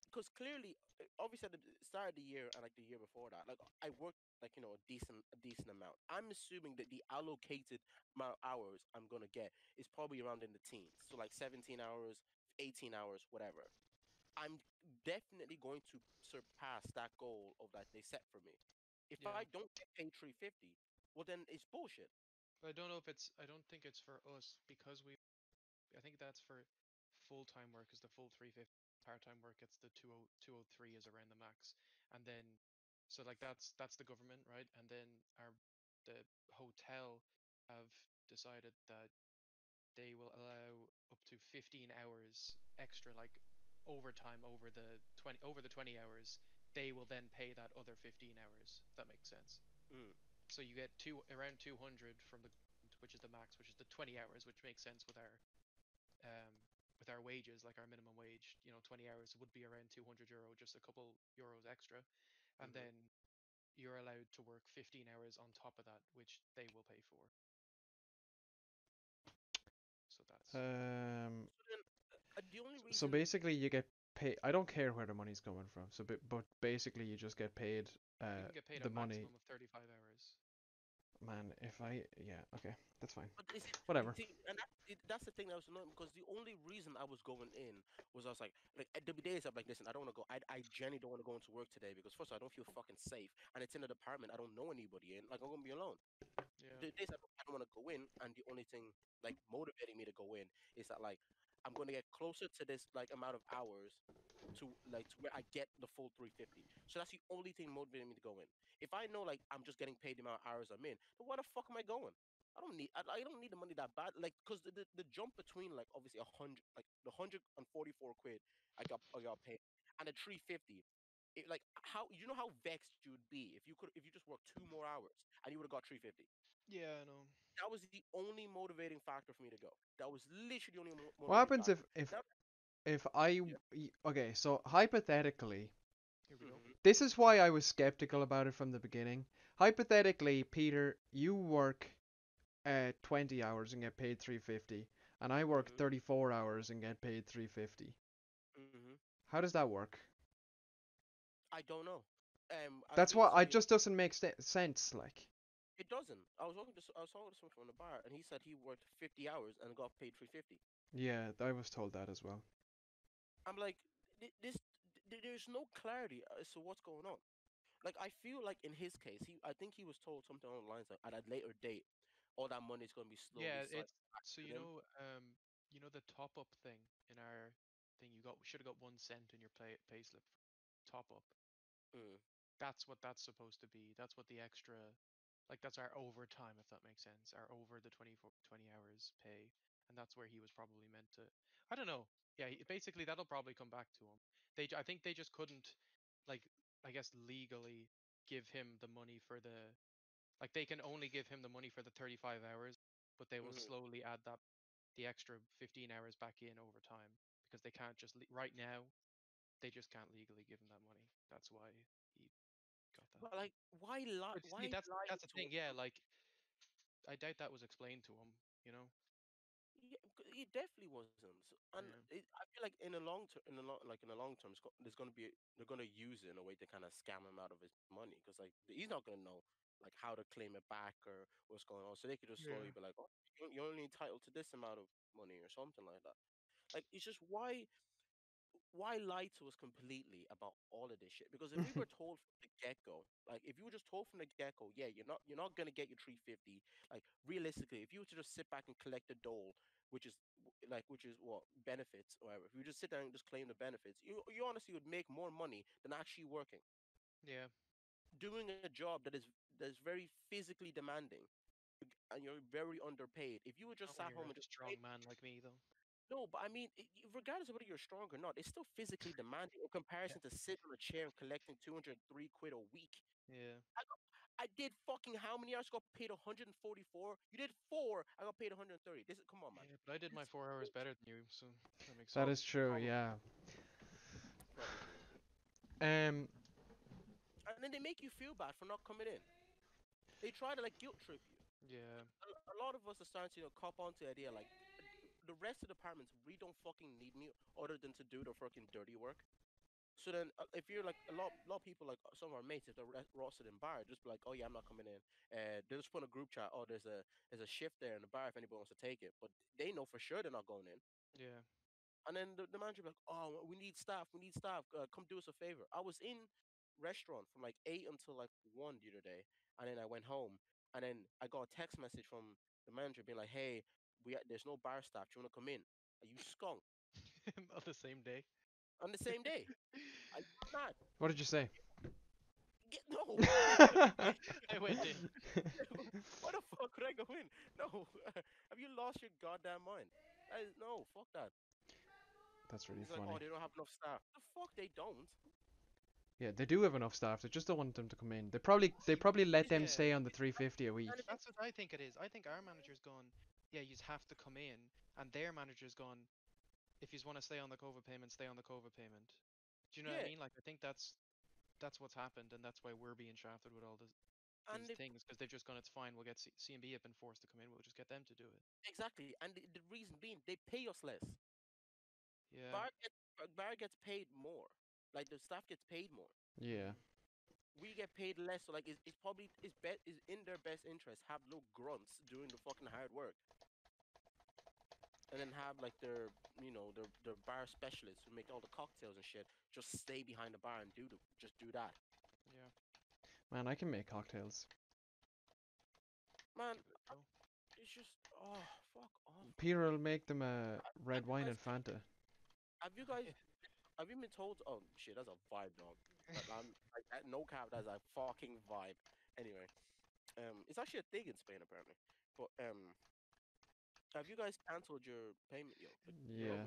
because clearly, uh, obviously at the start of the year and like the year before that, like I worked like you know a decent a decent amount. I'm assuming that the allocated amount of hours I'm gonna get is probably around in the teens, so like 17 hours, 18 hours, whatever. I'm definitely going to surpass that goal of that they set for me. If Yeah. I don't get paid 350, well then it's bullshit. But I don't know if it's. I don't think it's for us because we. I think that's for full time work. Is the full 350 part time work gets the 20 203 is around the max, and then so like that's that's the government right, and then our the hotel have decided that they will allow up to 15 hours extra like overtime over the 20 over the 20 hours. They will then pay that other 15 hours if that makes sense. Mm. so you get two around 200 from the which is the max which is the 20 hours which makes sense with our um with our wages like our minimum wage you know 20 hours would be around 200 euro just a couple euros extra and Mhm. then you're allowed to work 15 hours on top of that which they will pay for so that's Um, So then, uh, the only reason so basically you get paid. I don't care where the money's coming from. So, but, but basically you just get paid. Uh, can get paid the a money. maximum of 35 hours Man, if I yeah, okay, that's fine. But is it, Whatever. See, and that, it, that's the thing that was annoying because the only reason I was going in was I was like, like at the days I'm like, listen, I don't want to go. I, I genuinely don't want to go into work today because first of all, I don't feel fucking safe, and it's in a department I don't know anybody in. Like I'm gonna be alone. yeah The days I don't, I don't want to go in, and the only thing like motivating me to go in is that like I'm gonna get closer to this like amount of hours to like to where I get the full 350. So that's the only thing motivating me to go in. If I know like I'm just getting paid the amount of hours I'm in, then why the fuck am I going? I don't need I, I don't need the money that bad. Like because the, the the jump between like obviously a hundred like the hundred and forty four quid I got I got paid and the 350. It, like how you know how vexed you would be if you could if you just worked two more hours and you would have got 350 yeah i know that was the only motivating factor for me to go. That was literally the only. Mo- What happens motivating if if Now- if I y- okay? So hypothetically, here we go. Mhm. this is why I was skeptical about it from the beginning. Hypothetically, Peter, you work uh 20 hours and get paid 350, and I work Mhm. 34 hours and get paid 350. Mhm. How does that work? I don't know. Um, I That's what I just doesn't make st- sense. Like, It doesn't. I was talking to s- I was talking to someone from the bar, and he said he worked 50 hours and got paid 350. yeah, I was told that as well. I'm like, this. There's no clarity as to what's going on. Like I feel like in his case, he I think he was told something along the lines like at a later date, all that money is going to be slowly. yeah it's so you know um you know the top up thing in our thing you got should have got one cent in your pay pay slip top up Mm. that's what that's supposed to be that's what the extra like that's our overtime if that makes sense our over the 24 20 hours pay and that's where he was probably meant to i don't know yeah he- basically that'll probably come back to him they I think they just couldn't like i guess legally give him the money for the like they can only give him the money for the 35 hours but they will Mhm. slowly add that the extra 15 hours back in over time because they can't just le- right now they just can't legally give him that money that's why he got that But like, why lie? Why that's lie that's the thing us? yeah like i doubt that was explained to him you know Yeah, it definitely wasn't. So- And Yeah. it, I feel like in the long term, in the long, like in the long term, it's there's going to be they're going to use it in a way to kind of scam him out of his money because like he's not going to know like how to claim it back or what's going on. So they could just Yeah. slowly be like, oh, you- you're only entitled to this amount of money or something like that. Like it's just why why lie to us completely about all of this shit? Because if we were told from the get go, like if you were just told from the get go, yeah, you're not you're not gonna get your 350. Like realistically, if you were to just sit back and collect the dole, which is like which is what benefits or whatever, if you just sit there and just claim the benefits, you you honestly would make more money than actually working, Yeah. doing a job that is that is very physically demanding. And you're very underpaid. If you were just Not sat home a and just strong man like me though. No, but I mean, i- i- regardless of whether you're strong or not, it's still physically demanding in comparison to sitting on a chair and collecting 203 quid a week. Yeah. I did fucking how many hours? Got paid 144. You did four. I got paid 130. This is come on, man. yeah. But I did my four hours better than you, so that makes That sense. is true. Yeah. Um. And then they make you feel bad for not coming in. They try to like guilt trip you. Yeah. A, a lot of us are starting to you know, cop onto the idea like the rest of the departments really don't fucking need me other than to do the fucking dirty work. So then, uh, if you're like a lot, lot of people, like some of our mates, if they're rostered in bar, just be like, "Oh yeah, I'm not coming in." Uh, they'll just put in a group chat. Oh, there's a there's a shift there in the bar if anybody wants to take it. But they know for sure they're not going in. Yeah. And then the, the manager be like, "Oh, we need staff. We need staff. Uh, come do us a favor." I was in restaurant from like eight until like one the other day, and then I went home, and then I got a text message from the manager being like, "Hey, we there's no bar staff. Do you want to come in?" Are you skunk On the same day. on the same day? I not What did you say? get no. I went in. Why the fuck could I go in? No, have you lost your goddamn mind? That is, no, fuck that. That's really He's like, oh, funny. oh, they don't have enough staff. The fuck they don't. Yeah, they do have enough staff. They just don't want them to come in. They probably they probably let them Yeah. stay on the 350 a week. That's what I think it is. I think our manager's gone, yeah, you have to come in, and their manager's gone, if you want to stay on the COVID payment, stay on the COVID payment. Do you know what I mean? Like, I think that's that's what's happened, and that's why we're being shafted with all this, And these if, things, because they've just gone, it's fine, we'll get C- C&B have been forced to come in, we'll just get them to do it. exactly, and the, the reason being, they pay us less. Yeah. Bar, get, uh, bar gets paid more. Like the staff gets paid more. Yeah. We get paid less. So like, it's, it's probably it's bet is in their best interest have little grunts doing the fucking hard work. And then have like their, you know, their their bar specialists who make all the cocktails and shit just stay behind the bar and do the, just do that. Yeah. Man, I can make cocktails. Man, it's just oh fuck off. Peter will make them uh, red wine and Fanta. Have you guys have you been told? Oh shit, that's a vibe, dog. Like, I'm, like, that, no cap, that's a fucking vibe. Anyway, um, it's actually a thing in Spain apparently. But um, have you guys cancelled your payment, yo? Like, Yeah.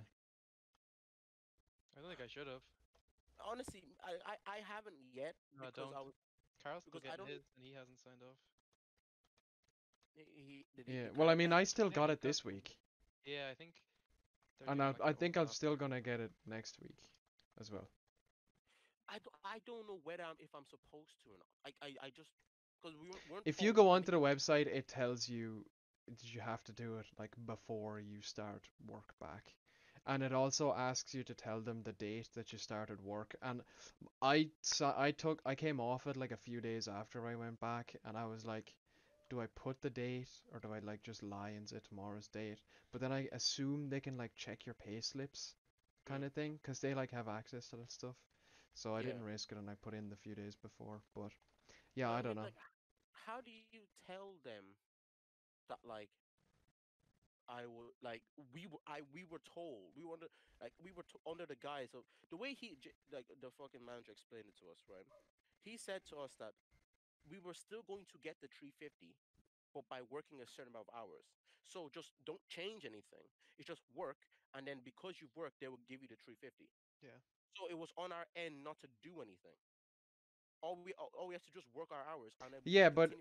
I don't think I should have. Honestly, I, I I haven't yet No, because I don't. was Carl's still because I getting don't- his, and he hasn't signed off. he, he did he- Yeah. Well, I mean. I still got it this week, Yeah, I think. and doing, I like, I a think I'm still gonna get it next week, as well. I don't, I don't know whether I'm if I'm supposed to or not. I I, I just because we weren't, If you go onto the website, it tells you that you have to do it like before you start work back. And it also asks you to tell them the date that you started work. And I saw, I took I came off it like a few days after I went back and I was like, do I put the date or do I like just lie and say tomorrow's date? But then I assume they can like check your pay slips kind of thing because they like have access to that stuff. So I Yeah. didn't risk it and I put in the few days before. But yeah, Well, I don't know. Like, how do you tell them that like I would like we were I we were told we were under like we were t- under the guise of the way he like the fucking manager explained it to us right. He said to us that we were still going to get the 350, but by working a certain amount of hours. So just don't change anything. It's just work, and then because you've worked, they will give you the 350. Yeah. So it was on our end not to do anything. All we all, all we have to just work our hours and then Yeah, but-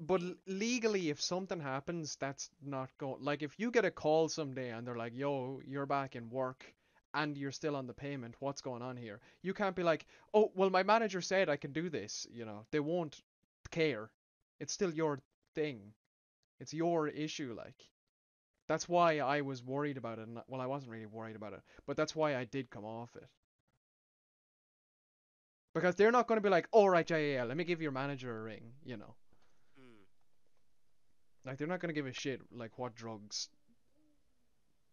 But legally, if something happens, that's not going. Like, if you get a call someday and they're like, "Yo, you're back in work," and you're still on the payment, what's going on here? You can't be like, "Oh, well, my manager said I can do this." You know, they won't care. It's still your thing. It's your issue. Like, that's why I was worried about it. And I- well, I wasn't really worried about it, but that's why I did come off it. Because they're not going to be like, "All right, yeah, yeah, yeah, let me give your manager a ring," you know. Like they're not gonna give a shit like what drugs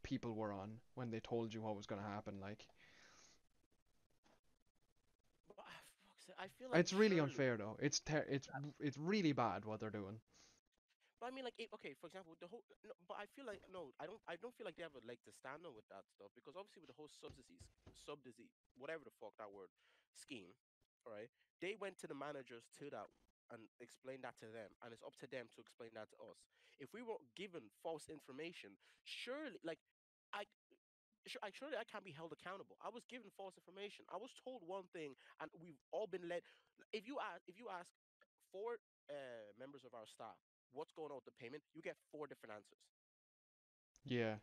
people were on when they told you what was gonna happen. Like ah, fuck's sake, I feel like it's really surely- unfair though. It's ter- it's it's really bad what they're doing. But I mean, like, if, okay, for example, the whole. No, but I feel like no, I don't. I don't feel like they have a leg to stand on with that stuff because obviously with the whole subsidies, subsidy, whatever the fuck that word scheme, all right? They went to the managers to that and explained that to them, and it's up to them to explain that to us. If we were given false information, surely, like, I. I surely I can't be held accountable. I was given false information. I was told one thing, and we've all been led. If you ask, if you ask four uh, members of our staff what's going on with the payment, you get four different answers. Yeah.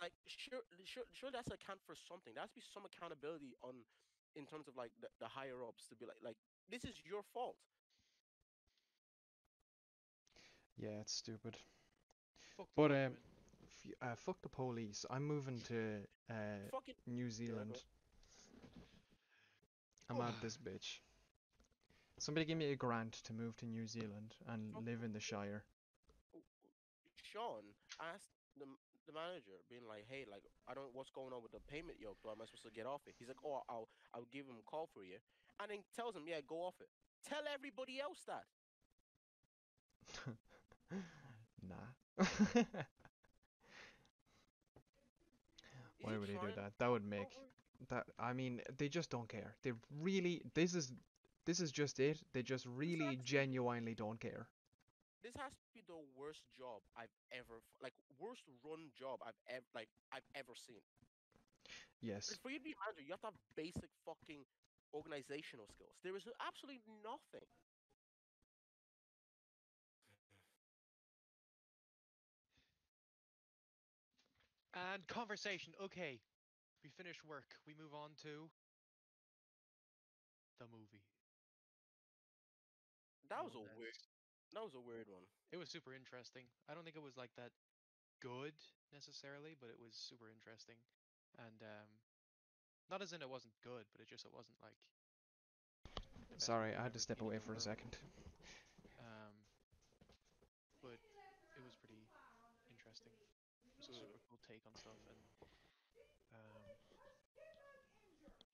Like, sure, sure, sure, that's account for something. There has to be some accountability on, in terms of like the, the higher ups to be like, like this is your fault. Yeah, it's stupid. Fuck But, government. F- uh, fuck the police. I'm moving to uh, Fucking New Zealand. I'm out this bitch. Somebody give me a grant to move to New Zealand and Fuck live in the Shire. Oh, Sean asked the the manager, being like, "Hey, like, I don't, what's going on with the payment, yo? Do am I supposed to get off it?" He's like, "Oh, I'll, I'll give him a call for you," and then tells him, "Yeah, go off it." Tell everybody else that. nah. Is Why would he do trying that? That would make that. I mean, they just don't care. They really. This is. This is just it. They just really genuinely don't care. This has to be the worst job I've ever, like, worst run job I've ever, like, I've ever seen. Yes. Like, For you to be manager, you have to have basic fucking organizational skills. There is absolutely nothing. And conversation. Okay, we finish work. We move on to the movie. That was a Well, weird. That was a weird one. It was super interesting. I don't think it was like that good necessarily, but it was super interesting. And um, not as in it wasn't good, but it just it wasn't like. Sorry, I had to step away for a second. Um, but it was pretty interesting. It was a super cool take on stuff, and um,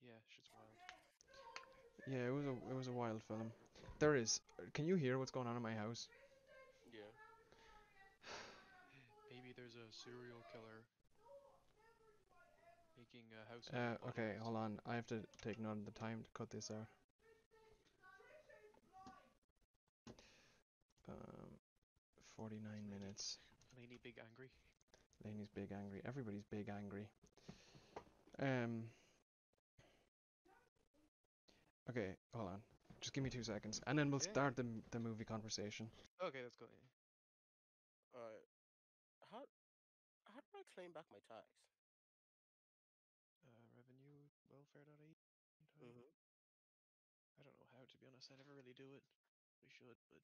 yeah, shit's wild. Yeah, it was a it was a wild film. There is. Can you hear what's going on in my house? Yeah. Maybe there's a serial killer making a house. Uh, okay, hold on. I have to take note of the time to cut this out. Um, 49 minutes. Laney big angry. Laney's big angry. Everybody's big angry. Um. Okay, hold on. Just give me two seconds, and then we'll Yeah. start the the movie conversation. Okay, let's go. Alright. How how do I claim back my tax? Uh, revenue welfare.ie. Mm-hmm. I don't know how to be honest. I never really do it. We should, but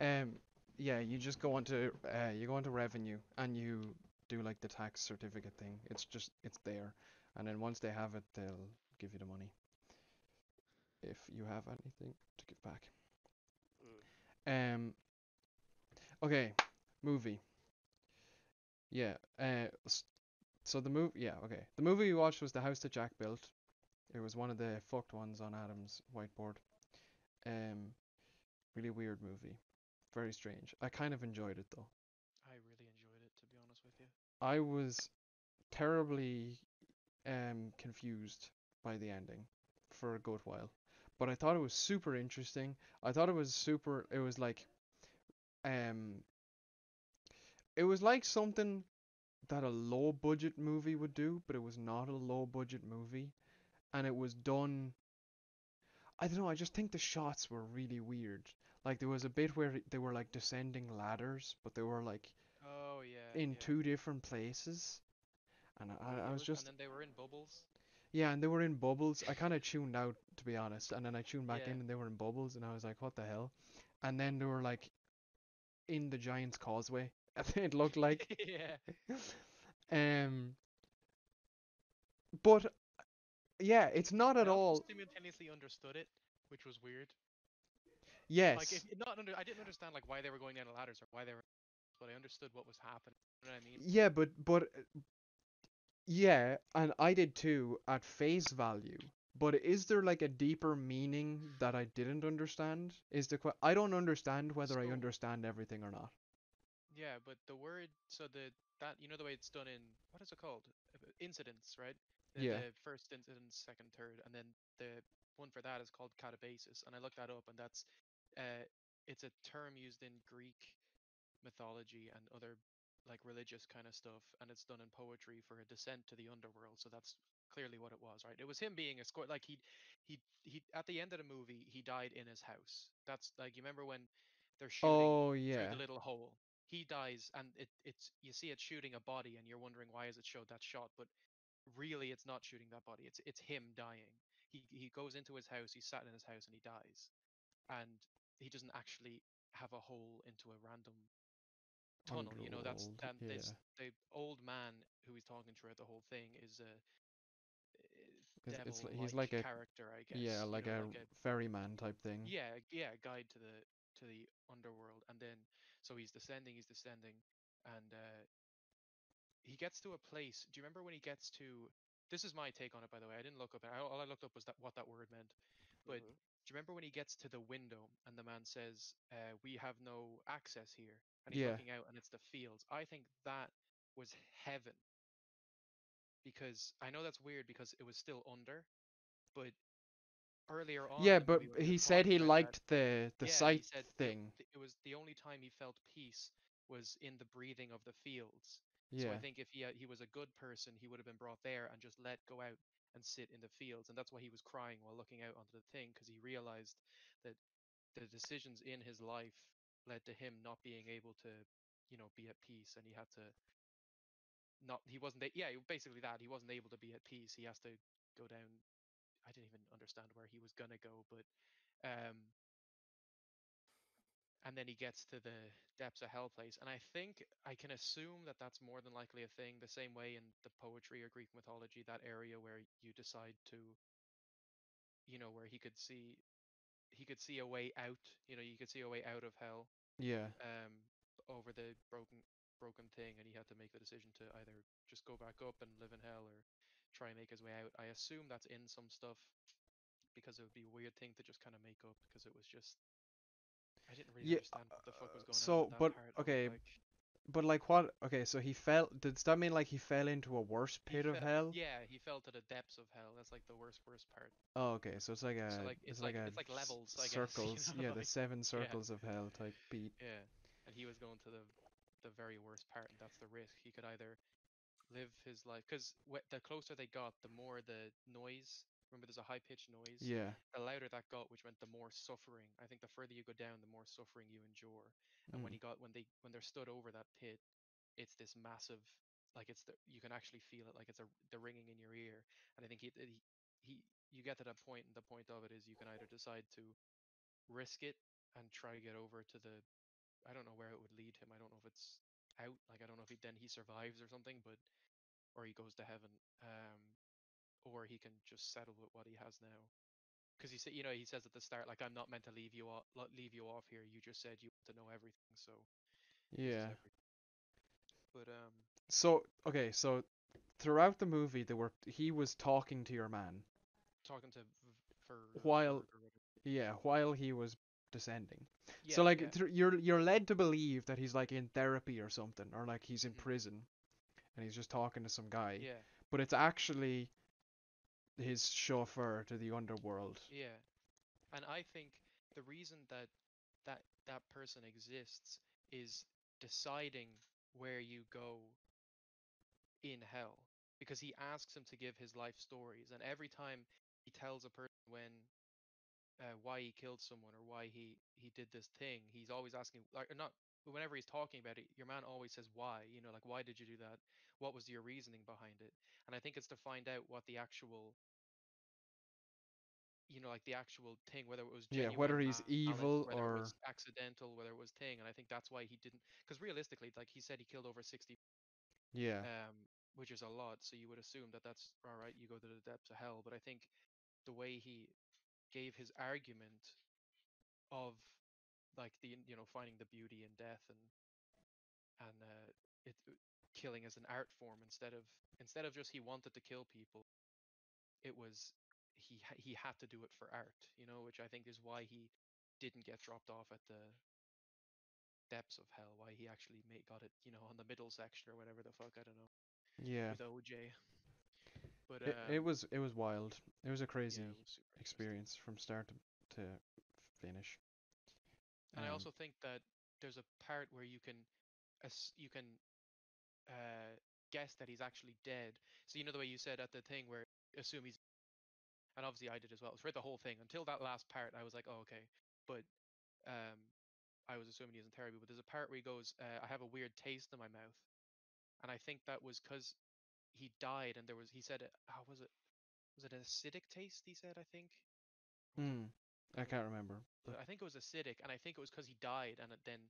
Um, yeah, you just go onto uh, you go onto revenue and you do like the tax certificate thing. It's just it's there, and then once they have it, they'll give you the money. If you have anything to give back. Mm. Um. Okay, movie. Yeah. Uh. s- So the movie. Yeah. Okay. The movie we watched was The House That Jack Built. It was one of the fucked ones on Adam's whiteboard. Um. Really weird movie. Very strange. I kind of enjoyed it though. I really enjoyed it to be honest with you. I was terribly um confused by the ending for a good while. But I thought it was super interesting. I thought it was super it was like um it was like something that a low budget movie would do, but it was not a low budget movie and it was done I don't know, I just think the shots were really weird. Like there was a bit where they were like descending ladders, but they were like Oh yeah. in yeah. two different places. And And I, I was just And then they were in bubbles. Yeah, and they were in bubbles. I kind of tuned out to be honest, and then I tuned back Yeah. in, and they were in bubbles, and I was like, "What the hell?" And then they were like in the Giant's Causeway. it looked like. yeah. um. But yeah, it's not at all. Simultaneously understood it, which was weird. Yes. Like, if, not under, I didn't understand like why they were going down the ladders or why they were, but I understood what was happening. You know what I mean? Yeah, but but yeah, and I did too at face value. But is there like a deeper meaning that I didn't understand? Is the que- I don't understand whether I So- understand everything or not. Yeah, but the word, so the that you know the way it's done in what is it called? Uh, Incidents, right? The, Yeah. the first incident, second, third, and then the one for that is called catabasis. And I looked that up, and that's uh, it's a term used in Greek mythology and other like religious kind of stuff, and it's done in poetry for a descent to the underworld. So that's clearly what it was, right? It was him being a score. Like he, he, he. At the end of the movie, he died in his house. That's like you remember when they're shooting Oh through yeah. the little hole. He dies, and it, it's you see it shooting a body, and you're wondering why is it showed that shot, but really it's not shooting that body. It's it's him dying. He he goes into his house. He's sat in his house, and he dies, and he doesn't actually have a hole into a random tunnel. You know that's Underworld, and this the old man who he's talking throughout the whole thing is a It's- devil like- he's like a- character, I guess. Yeah, you like know, a like a ferryman type thing. yeah, yeah, guide to the to the underworld, and then so he's descending, he's descending, and uh, he gets to a place. Do you remember when he gets to? This is my take on it, by the way. I didn't look up. it. I- All I looked up was that what that word meant. But Mhm. do you remember when he gets to the window and the man says, uh, "We have no access here," and he's Yeah. looking out and it's the fields. I think that was heaven because I know that's weird because it was still under, but earlier on. Yeah, but when he said he about that- liked the the yeah, he sight thing. th- it was the only time he felt peace was in the breathing of the fields. So Yeah. I think if he had- he was a good person, he would have been brought there and just let go out and sit in the fields, and that's why he was crying while looking out onto the thing because he realized that the decisions in his life led to him not being able to, you know, be at peace, and he had to not he wasn't a- yeah basically that he wasn't able to be at peace. He has to go down. I didn't even understand where he was gonna go, but um, and then he gets to the depths of hell place and i think i can assume that that's more than likely a thing the same way in the poetry or greek mythology that area where you decide to you know where he could see he could see a way out you know you could see a way out of hell Yeah. um over the broken broken thing and he had to make the decision to either just go back up and live in hell or try and make his way out i assume that's in some stuff because it would be a weird thing to just kind of make up because it was just I didn't really Yeah, understand what the fuck was uh, going on. so, but, part okay, like, But like what? Okay, so he fell. Does that mean like he fell into a worse he pit of fell- hell? Yeah, he fell to the depths of hell. That's like the worst, worst part. Oh, okay. So it's like a. like, it's it's like, like- a it's like levels, I guess, you Circles. know, yeah, the seven circles of hell type beat. Yeah, and he was going to the the very worst part, and that's the risk. He could either live his life because the closer they got, the more the noise. Remember, there's a high pitched noise. Yeah. The louder that got, which meant the more suffering. I think the further you go down, the more suffering you endure. And when Mm. he got when they when they're stood over that pit, it's this massive like it's the you can actually feel it like it's a the ringing in your ear. And I think he he, he you get to that point, and the point of it is you can either decide to risk it and try to get over to the I don't know where it would lead him. I don't know if it's out. Like I don't know if he then he survives or something, but or he goes to heaven. Um, or he can just settle with what he has now. Because he said, you know, he says at the start, like I'm not meant to leave you off, leave you off here. You just said you want to know everything, so Yeah. everything. But um, So okay, so throughout the movie, there were he was talking to your man. talking to v- for While- Yeah, while he was descending. Yeah, so like yeah, thr- you're you're led to believe that he's like in therapy or something, or like he's in Mhm. prison, and he's just talking to some guy. yeah, But it's actually his chauffeur to the underworld. yeah. And I think the reason that that that person exists is deciding where you go in hell because he asks him to give his life stories and every time he tells a person when uh, why he killed someone or why he he did this thing he's always asking like not whenever he's talking about it your man always says why you know like why did you do that what was your reasoning behind it and i think it's to find out what the actual you know like the actual thing whether it was Yeah, whether he's evil whether or- it was accidental whether it was thing and i think that's why he didn't because realistically like he said he killed over 60 Yeah. um, which is a lot. So you would assume that that's all right. You go to the depths of hell, but I think the way he gave his argument of like the you know finding the beauty in death and and uh, it uh, killing as an art form instead of instead of just he wanted to kill people it was he he had to do it for art you know which i think is why he didn't get dropped off at the depths of hell why he actually made, got it you know on the middle section or whatever the fuck i don't know Yeah. with oj but It, um, it was it was wild. It was a crazy it was experience from start to, to finish. And I Um, also think that there's a part where you can, you can, uh, guess that he's actually dead. So you know the way you said at the thing where assume he's, and obviously I did as well. Throughout the whole thing until that last part, I was like, oh okay, but um, I was assuming he was in therapy. But there's a part where he goes, uh, I have a weird taste in my mouth, and I think that was because he died and there was he said, it- how was it? Was it an acidic taste? He said, I think. Hmm. I can't remember. But I think it was acidic, and I think it was because he died, and it then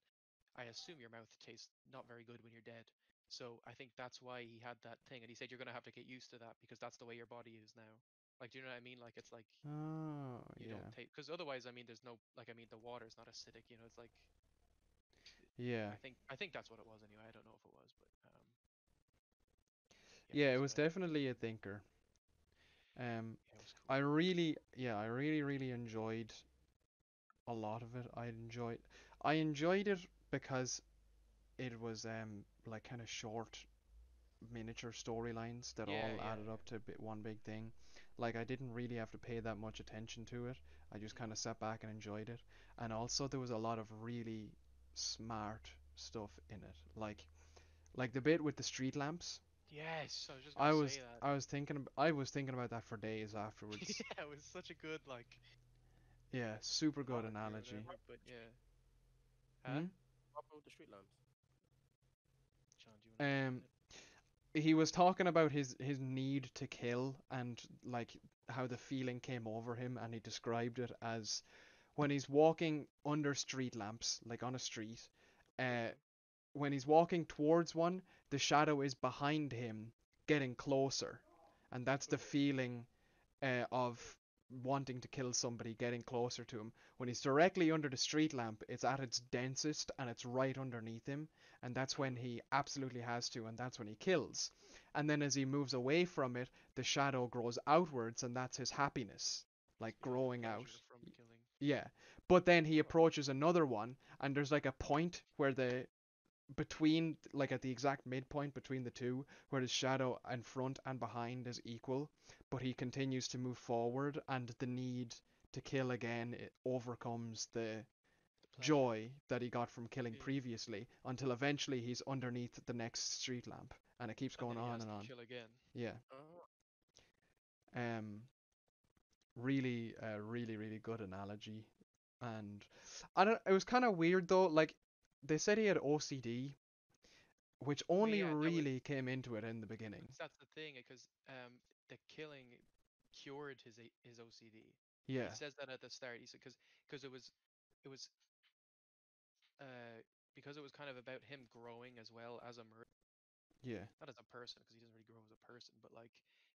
I assume your mouth tastes not very good when you're dead. So I think that's why he had that thing, and he said you're gonna have to get used to that because that's the way your body is now. Like, do you know what I mean? Like, it's like oh you yeah, don't take because otherwise, I mean, there's no like, I mean, the water's not acidic. You know, it's like yeah, I think I think that's what it was anyway. I don't know if it was, but um. yeah. It was uh, definitely a thinker. Um, yeah, it was cool. I really, yeah, I really, really enjoyed a lot of it. I enjoyed, I enjoyed it because it was um like kind of short, miniature storylines that Yeah, all yeah, added yeah. up to bit, one big thing. Like I didn't really have to pay that much attention to it. I just kind of sat back and enjoyed it. And also there was a lot of really smart stuff in it. Like, like the bit with the street lamps. Yes, I was just gonna I was, say that. I was thinking, ab- I was thinking about that for days afterwards. yeah, it was such a good like Yeah, super good analogy or whatever, but yeah. Huh? Hmm? What about the street lamps? John, do you wanna Um, explain he was talking about his his need to kill and like how the feeling came over him, and he described it as when he's walking under street lamps, like on a street. Uh, when he's walking towards one, the shadow is behind him, getting closer, and that's the feeling uh, of wanting to kill somebody getting closer to him. When he's directly under the street lamp, it's at its densest and it's right underneath him, and that's when he absolutely has to, and that's when he kills. And then as he moves away from it, the shadow grows outwards, and that's his happiness, like Yeah, growing out. Yeah. But then he approaches another one, and there's like a point where the between like at the exact midpoint between the two where his shadow in front and behind is equal but he continues to move forward and the need to kill again it overcomes the joy that he got from killing previously until eventually he's underneath the next street lamp and it keeps going he on and on. Kill again. yeah. Oh, um really uh, really really good analogy and i don't it was kind of weird though like they said he had ocd which only yeah, that was- really came into it in the beginning that's the thing, because um, the killing cured his his OCD. yeah He says that at the start. He said because because it was it was uh because it was kind of about him growing as well as a murderer, yeah not as a person, because he doesn't really grow as a person, but like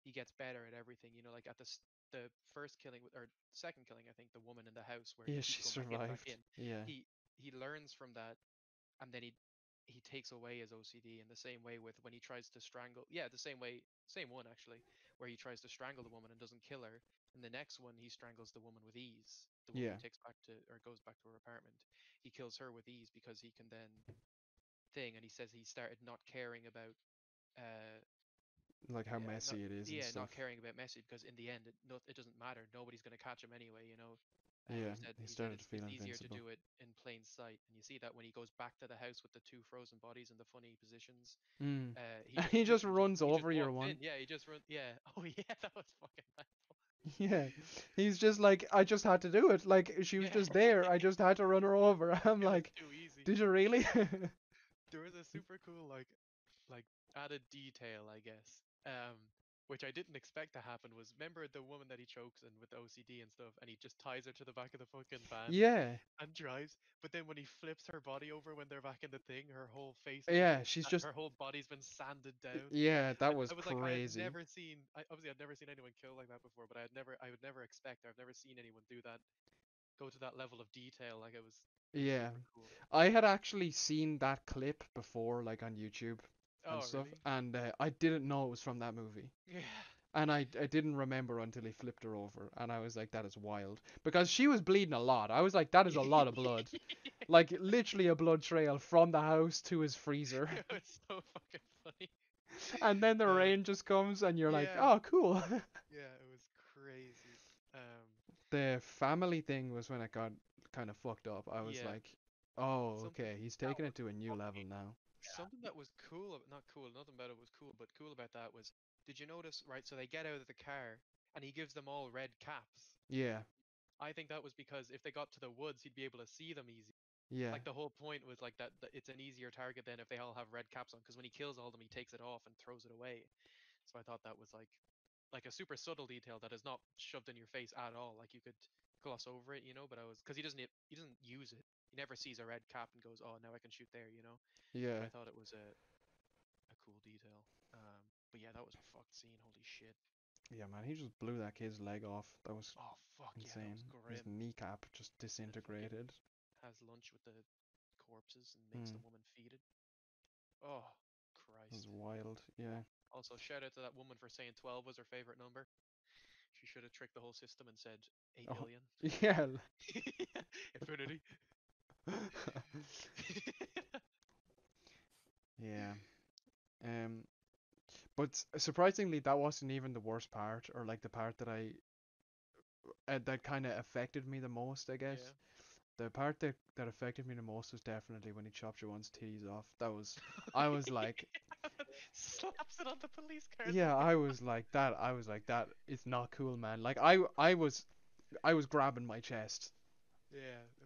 he gets better at everything. You know, like at the the first killing or second killing, I think the woman in the house where yeah he she survived in. yeah he he learns from that and then he he takes away his OCD in the same way with when he tries to strangle yeah the same way same one actually where he tries to strangle the woman and doesn't kill her and the next one he strangles the woman with ease the woman Yeah. he takes back to or goes back to her apartment. He kills her with ease because he can then thing and he says he started not caring about uh like how yeah, not- messy it is yeah and stuff. not caring about messy because in the end it, not, it doesn't matter nobody's going to catch him anyway you know Uh, Yeah, said, he said started it's, to feel it's easier to do it in plain sight, and you see that when he goes back to the house with the two frozen bodies in the funny positions. mm. Uh, he, And he just runs he over your one. in, Yeah, he just runs. Yeah. Oh yeah, that was fucking mental. yeah he's just like i just had to do it like she was Yeah. just there i just had to run her over i'm It like did you really there was a super cool like like added detail, I guess. Um, which I didn't expect to happen was remember the woman that he chokes and with the OCD and stuff, and he just ties her to the back of the fucking van yeah and drives. But then when he flips her body over when they're back in the thing, her whole face, yeah she's just her whole body's been sanded down. yeah that was I was like, I had never seen. I, obviously, I'd never seen anyone kill like that before, but I had never, I would never expect. I've never seen anyone do that go to that level of detail. Like it was Yeah. cool. I had actually seen that clip before, like on YouTube and Oh, stuff, really? and uh, I didn't know it was from that movie. Yeah. And I, I didn't remember until he flipped her over, and I was like, that is wild. Because she was bleeding a lot. I was like, that is a lot of blood. Like, literally a blood trail from the house to his freezer. it was so fucking funny. And then the Yeah. rain just comes, and you're like, oh, cool. Yeah, it was crazy. Um, the family thing was when it got kind of fucked up. I was Yeah. like, oh, okay, he's taking it to a new level now. Something that was cool, not cool, nothing about it was cool, but cool about that was, did you notice? Right, so they get out of the car, and he gives them all red caps. Yeah, I think that was because if they got to the woods, he'd be able to see them easy. yeah, Like the whole point was like that, that it's an easier target than if they all have red caps on, because when he kills all of them, he takes it off and throws it away. So I thought that was like, like a super subtle detail that is not shoved in your face at all. Like you could gloss over it, you know. But I was because he doesn't he doesn't use it. He never sees a red cap and goes, "Oh, now I can shoot there," you know. Yeah. I thought it was a a cool detail. Um, but yeah, that was a fucked scene. Holy shit! Yeah, man, he just blew that kid's leg off. That was Oh fuck insane. yeah, that was His kneecap just disintegrated. Has lunch with the corpses and makes the Mm. woman feed it. Oh That was Christ! wild. Yeah. Also, shout out to that woman for saying 12 was her favorite number. She should have tricked the whole system and said 8 Oh. Yeah. Infinity. yeah. Um, but surprisingly, that wasn't even the worst part, or like the part that I uh, that kind of affected me the most. I guess Yeah. the part that that affected me the most was definitely when he chopped your one's titties off. That was I was like, Slaps it on the police car. yeah, I was like that. I was like that. It's not cool, man. Like I I was I was grabbing my chest. Yeah, it was fucking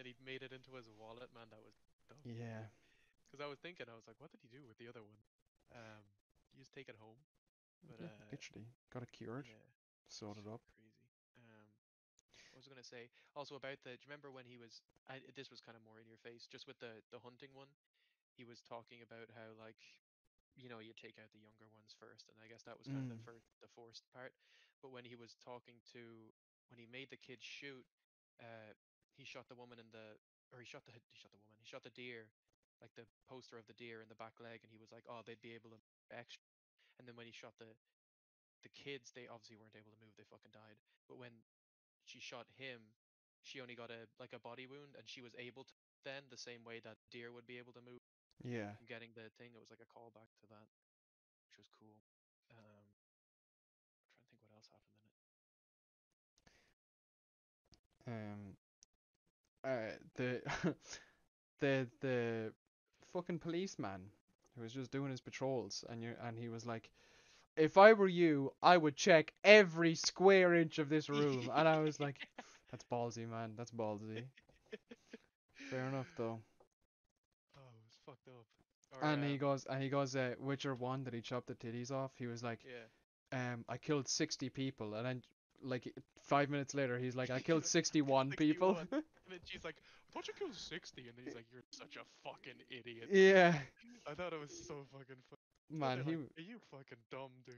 then he made it into his wallet, man. That was dumb. Yeah. Because I was thinking, I was like, what did he do with the other one? Um, you just take it home. But yeah, uh, literally got it cured, yeah, sorted up. crazy. Um, what was I gonna say? Also about the. Do you remember when he was? I, this was kind of more in your face, just with the the hunting one. He was talking about how like, you know, you take out the younger ones first, and I guess that was kind of the Mm. first, the forced part. But when he was talking to, when he made the kid shoot, uh, he shot the woman in the, or he shot the he shot the woman, he shot the deer, like the poster of the deer in the back leg, and he was like, oh, they'd be able to extra. And then when he shot the the kids, they obviously weren't able to move. They fucking died. But when she shot him, she only got a like a body wound, and she was able to then the same way that deer would be able to move Yeah. getting the thing. It was like a callback to that, which was cool. Um, I'm trying to think what else happened in it. Um. Uh. The. the the fucking policeman who was just doing his patrols, and you and he was like, "If I were you, I would check every square inch of this room." and I was like, "That's ballsy, man. That's ballsy." Fair enough, though. Oh, it was fucked up. Or, And he um, goes, and he goes, uh, Witcher one that he chopped the titties off. He was like, yeah. um, I killed sixty people, and then like five minutes later, he's like, I killed sixty-one people. 61. And then she's like, I thought you killed 60. And then he's like, You're such a fucking idiot. yeah, I thought it was so fucking funny. man, he. like, Are you fucking dumb, dude?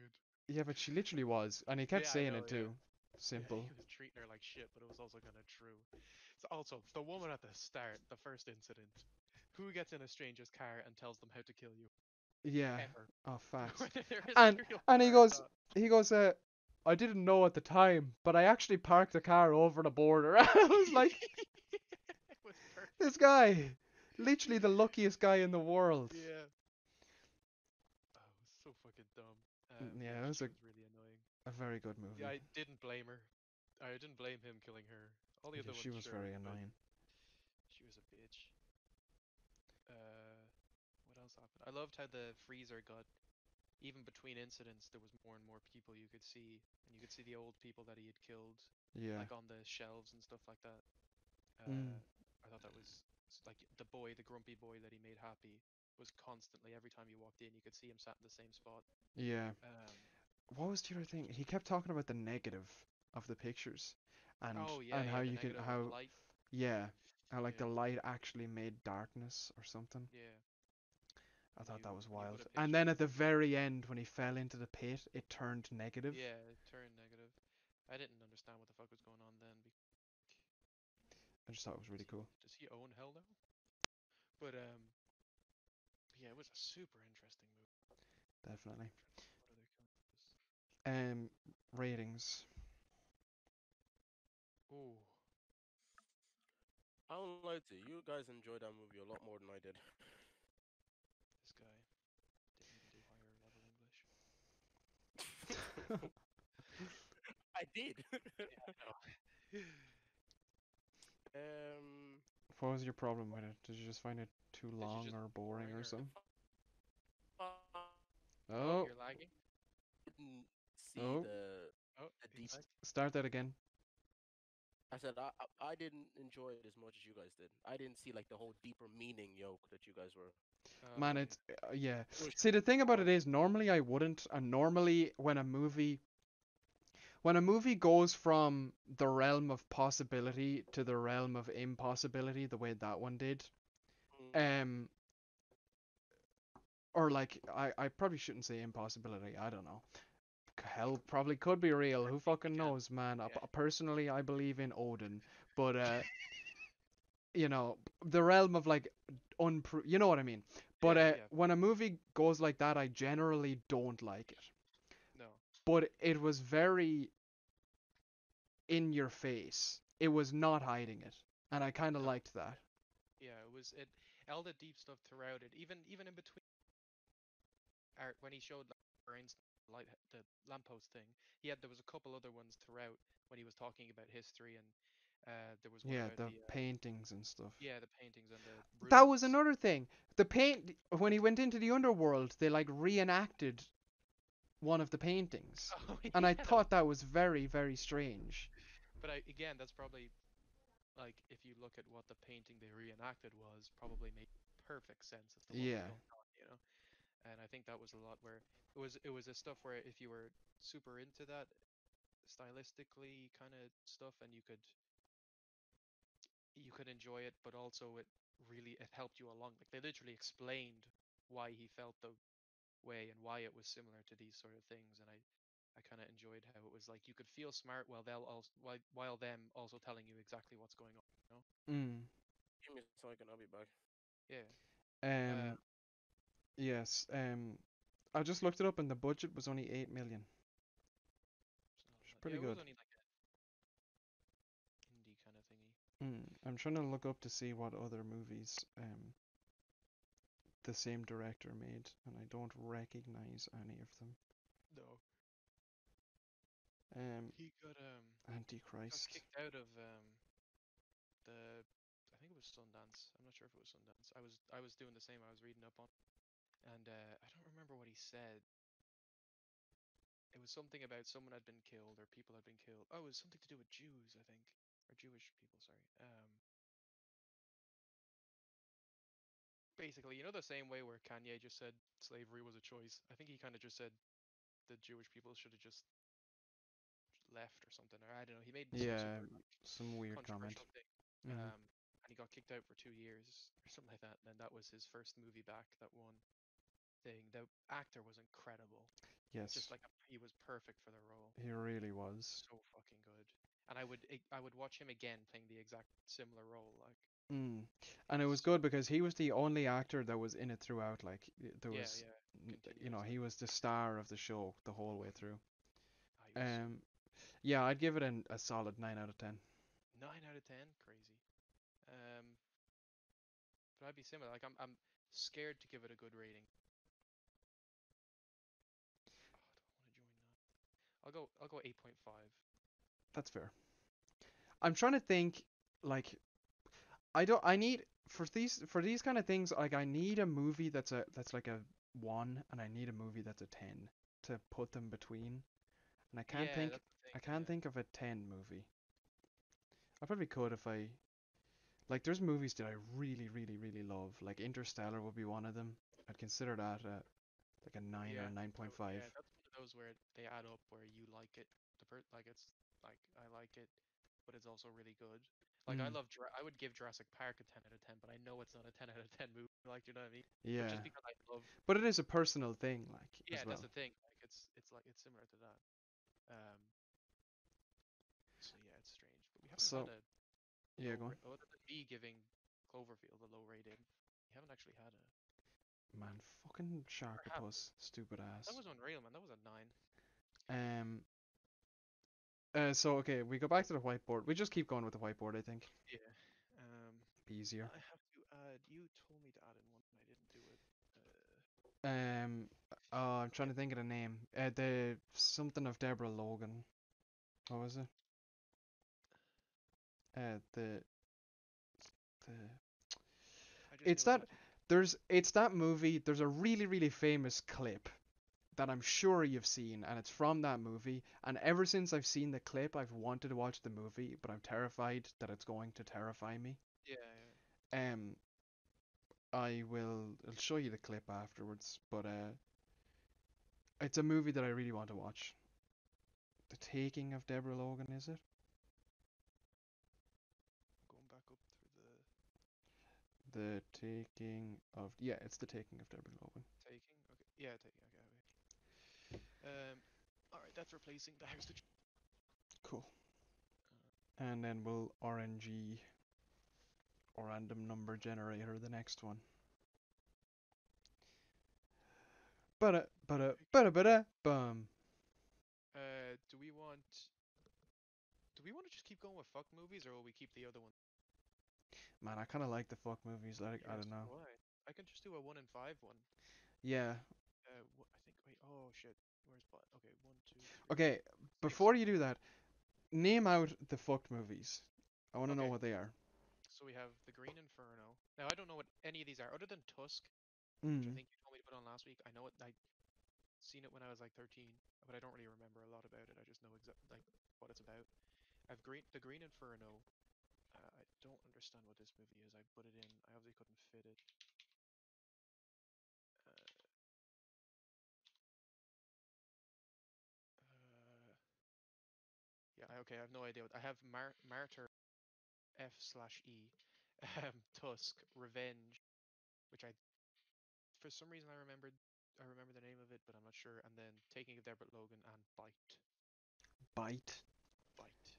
Yeah, but she literally was, and he kept Yeah, saying know, it too. Yeah, Simple. he was treating her like shit, but it was also kind of true. So also, the woman at the start, the first incident, who gets in a stranger's car and tells them how to kill you? Yeah. Ever. Oh, facts. When there is And- and he goes- he goes, uh, I didn't know at the time, but I actually parked the car over the border. I was like, it was perfect. This guy, literally the luckiest guy in the world. Yeah. Oh, so fucking dumb. Um, yeah, it was a- was really annoying. A very good movie. Yeah, I didn't blame her. I didn't blame him killing her. All the Yeah, other she ones, was sure, very annoying. She was a bitch. Uh, what else happened? I loved how the freezer got. Even between incidents, there was more and more people you could see, and you could see the old people that he had killed, Yeah. like on the shelves and stuff like that. Uh, Mm. I thought that was like the boy, the grumpy boy that he made happy, was constantly every time you walked in, you could see him sat in the same spot. Yeah. Um, What was the other thing? He kept talking about the negative of the pictures, and oh yeah, and yeah, how you could how light. yeah how like the light actually made darkness or something. Yeah. I thought you- that was when you put wild. And then at the the- very end, when he fell into the pit, it turned negative. Yeah, it turned negative. I didn't understand what the fuck was going on then. Be- I just thought it was really cool. Does he own Hell now? But um, yeah, it was a super interesting movie. Definitely. What other killing was? Um, ratings. Oh, I don't lie to you. You guys enjoyed that movie a lot more than I did. this guy didn't do higher level English. I did. Yeah, I know. um, What was your problem with it? Did you just find it too long or boring boring or or- something? I Oh, You're lagging. didn't see Oh. the Oh, the he's start that again. I said I, I I didn't enjoy it as much as you guys did. I didn't see like the whole deeper meaning yoke that you guys were. Oh, Man, okay. it's uh, yeah. See, the thing about it is, normally I wouldn't, and normally when a movie, when a movie goes from the realm of possibility to the realm of impossibility, the way that one did, Mm, um, or like I, I probably shouldn't say impossibility. I don't know. Hell probably could be real. Who fucking knows, man? I- personally, I believe in Odin, but uh, you know, the realm of like unpro. You know what I mean? But Yeah, uh, yeah. when a movie goes like that, I generally don't like it. But it was very in your face. It was not hiding it, and I kind of liked that. Yeah, it was it all the deep stuff throughout it, even even in between. Art when he showed like, for instance, light the lamppost thing, he had there was a couple other ones throughout when he was talking about history and uh there was one Yeah, the the, uh, paintings and stuff. yeah the paintings and the That was another thing. The paint when he went into the underworld, they like reenacted one of the paintings. Oh, And I thought that was very, very strange. But I, again, that's probably like if you look at what the painting they reenacted was, probably made perfect sense to Yeah. on, you know. And I think that was a lot where it was it was a stuff where if you were super into that stylistically kind of stuff, and you could you could enjoy it, but also it really it helped you along. Like they literally explained why he felt the way and why it was similar to these sort of things, and I I kind of enjoyed how it was like you could feel smart while they'll also while, while them also telling you exactly what's going on. You know? Mm. Give me a second, I'll be back. Yeah. Um. yes. Um. I just looked it up, and the budget was only eight million. It's not pretty yeah, good. like indie kind of thingy. Mm. I'm trying to look up to see what other movies um the same director made, and I don't recognize any of them. No. Um. He got um got Antichrist. kicked out of um the I think it was Sundance. I'm not sure if it was Sundance. I was I was doing the same. I was reading up on, and uh, I don't remember what he said. It was something about someone had been killed or people had been killed. Oh, it was something to do with Jews, I think, or Jewish people. Sorry. Um. Basically, you know the same way where Kanye just said slavery was a choice. I think he kind of just said the Jewish people should have just left or something. Or I don't know. He made some Yeah, super, like, Some weird comment. Mhm. Um, and he got kicked out for two years or something like that. And then that was his first movie back that one thing. The actor was incredible. yes, Just like a, he was perfect for the role. he really was. So fucking good. And I would I would watch him again playing the exact similar role. Like Mm. And it was good because he was the only actor that was in it throughout. Like there yeah, was, yeah. you know, he was the star of the show the whole way through. Ah, he was so Um, yeah, I'd give it an, a solid nine out of ten. Nine out of ten, crazy. Um, but I'd be similar. Like I'm, I'm scared to give it a good rating. Oh, do I want to join that? I'll go. I'll go eight point five. That's fair. I'm trying to think, like, I don't. I need for these for these kind of things. Like, I need a movie that's a that's like a one, and I need a movie that's a ten to put them between. And I can't yeah, think. I can't yeah. think of a ten movie. I probably could if I. Like, there's movies that I really, really, really love. Like Interstellar would be one of them. I'd consider that a, like a nine or Yeah, a nine point five. Yeah, that's one of those where they add up where you like it. The per- like it's like I like it, but it's also really good. Like I Mm. love. Jura- I would give Jurassic Park a ten out of ten, but I know it's not a ten out of ten movie. Like you know what I mean? But Yeah, just because I love but it is a personal thing, like Yeah, as well. that's the thing. Like it's it's like it's similar to that. Um. So yeah, it's strange, but we haven't So- had a Yeah, go on. Other than me giving Cloverfield a low rating, you haven't actually had a. Man, fucking Sharktopus, stupid ass. That was unreal, man. That was a nine. Um. Uh, so okay, we go back to the whiteboard. We just keep going with the whiteboard. I think Yeah. Um. be easier. I have to add. You told me to add in one, and I didn't do it. Uh, Um. Oh, I'm trying to think of the name. Uh, the something of Deborah Logan. What was it? Uh, the the It's that to- there's it's that movie. There's a really really famous clip that I'm sure you've seen, and it's from that movie. And ever since I've seen the clip, I've wanted to watch the movie, but I'm terrified that it's going to terrify me. Yeah. yeah. Um, I will. I'll show you the clip afterwards, but uh, it's a movie that I really want to watch. The Taking of Deborah Logan, is it? Going back up through the The Taking of yeah, it's The Taking of Deborah Logan. taking. Okay. Yeah, taking. Um. All right. That's replacing the house. Cool. And then we'll RNG or random number generator the next one. But but but but bum. uh. Do we want? Do we want to just keep going with fuck movies, or will we keep the other one? Man, I kind of like the fuck movies. Like I don't know. Why? I can just do a one in five one. Yeah. Uh. I think. Wait. Oh shit. Where's but? Okay. One, two. Three, Okay. Before you do that, name out the fucked movies. I want to know what they are. So we have the Green Inferno. Now I don't know what any of these are, other than Tusk, which I Mm. think you told me to put on last week. I know it. I seen it when I was like 13, but I don't really remember a lot about it. I just know exactly like what it's about. I've green the Green Inferno. Uh, I don't understand what this movie is. I put it in. I obviously couldn't fit it. Okay. I have no idea. What, I have Mar- Martyr F slash E, um, Tusk, Revenge, which I, for some reason I remembered, I remember the name of it, but I'm not sure. And then Taking of Deborah Logan and Bite, Bite. Bite.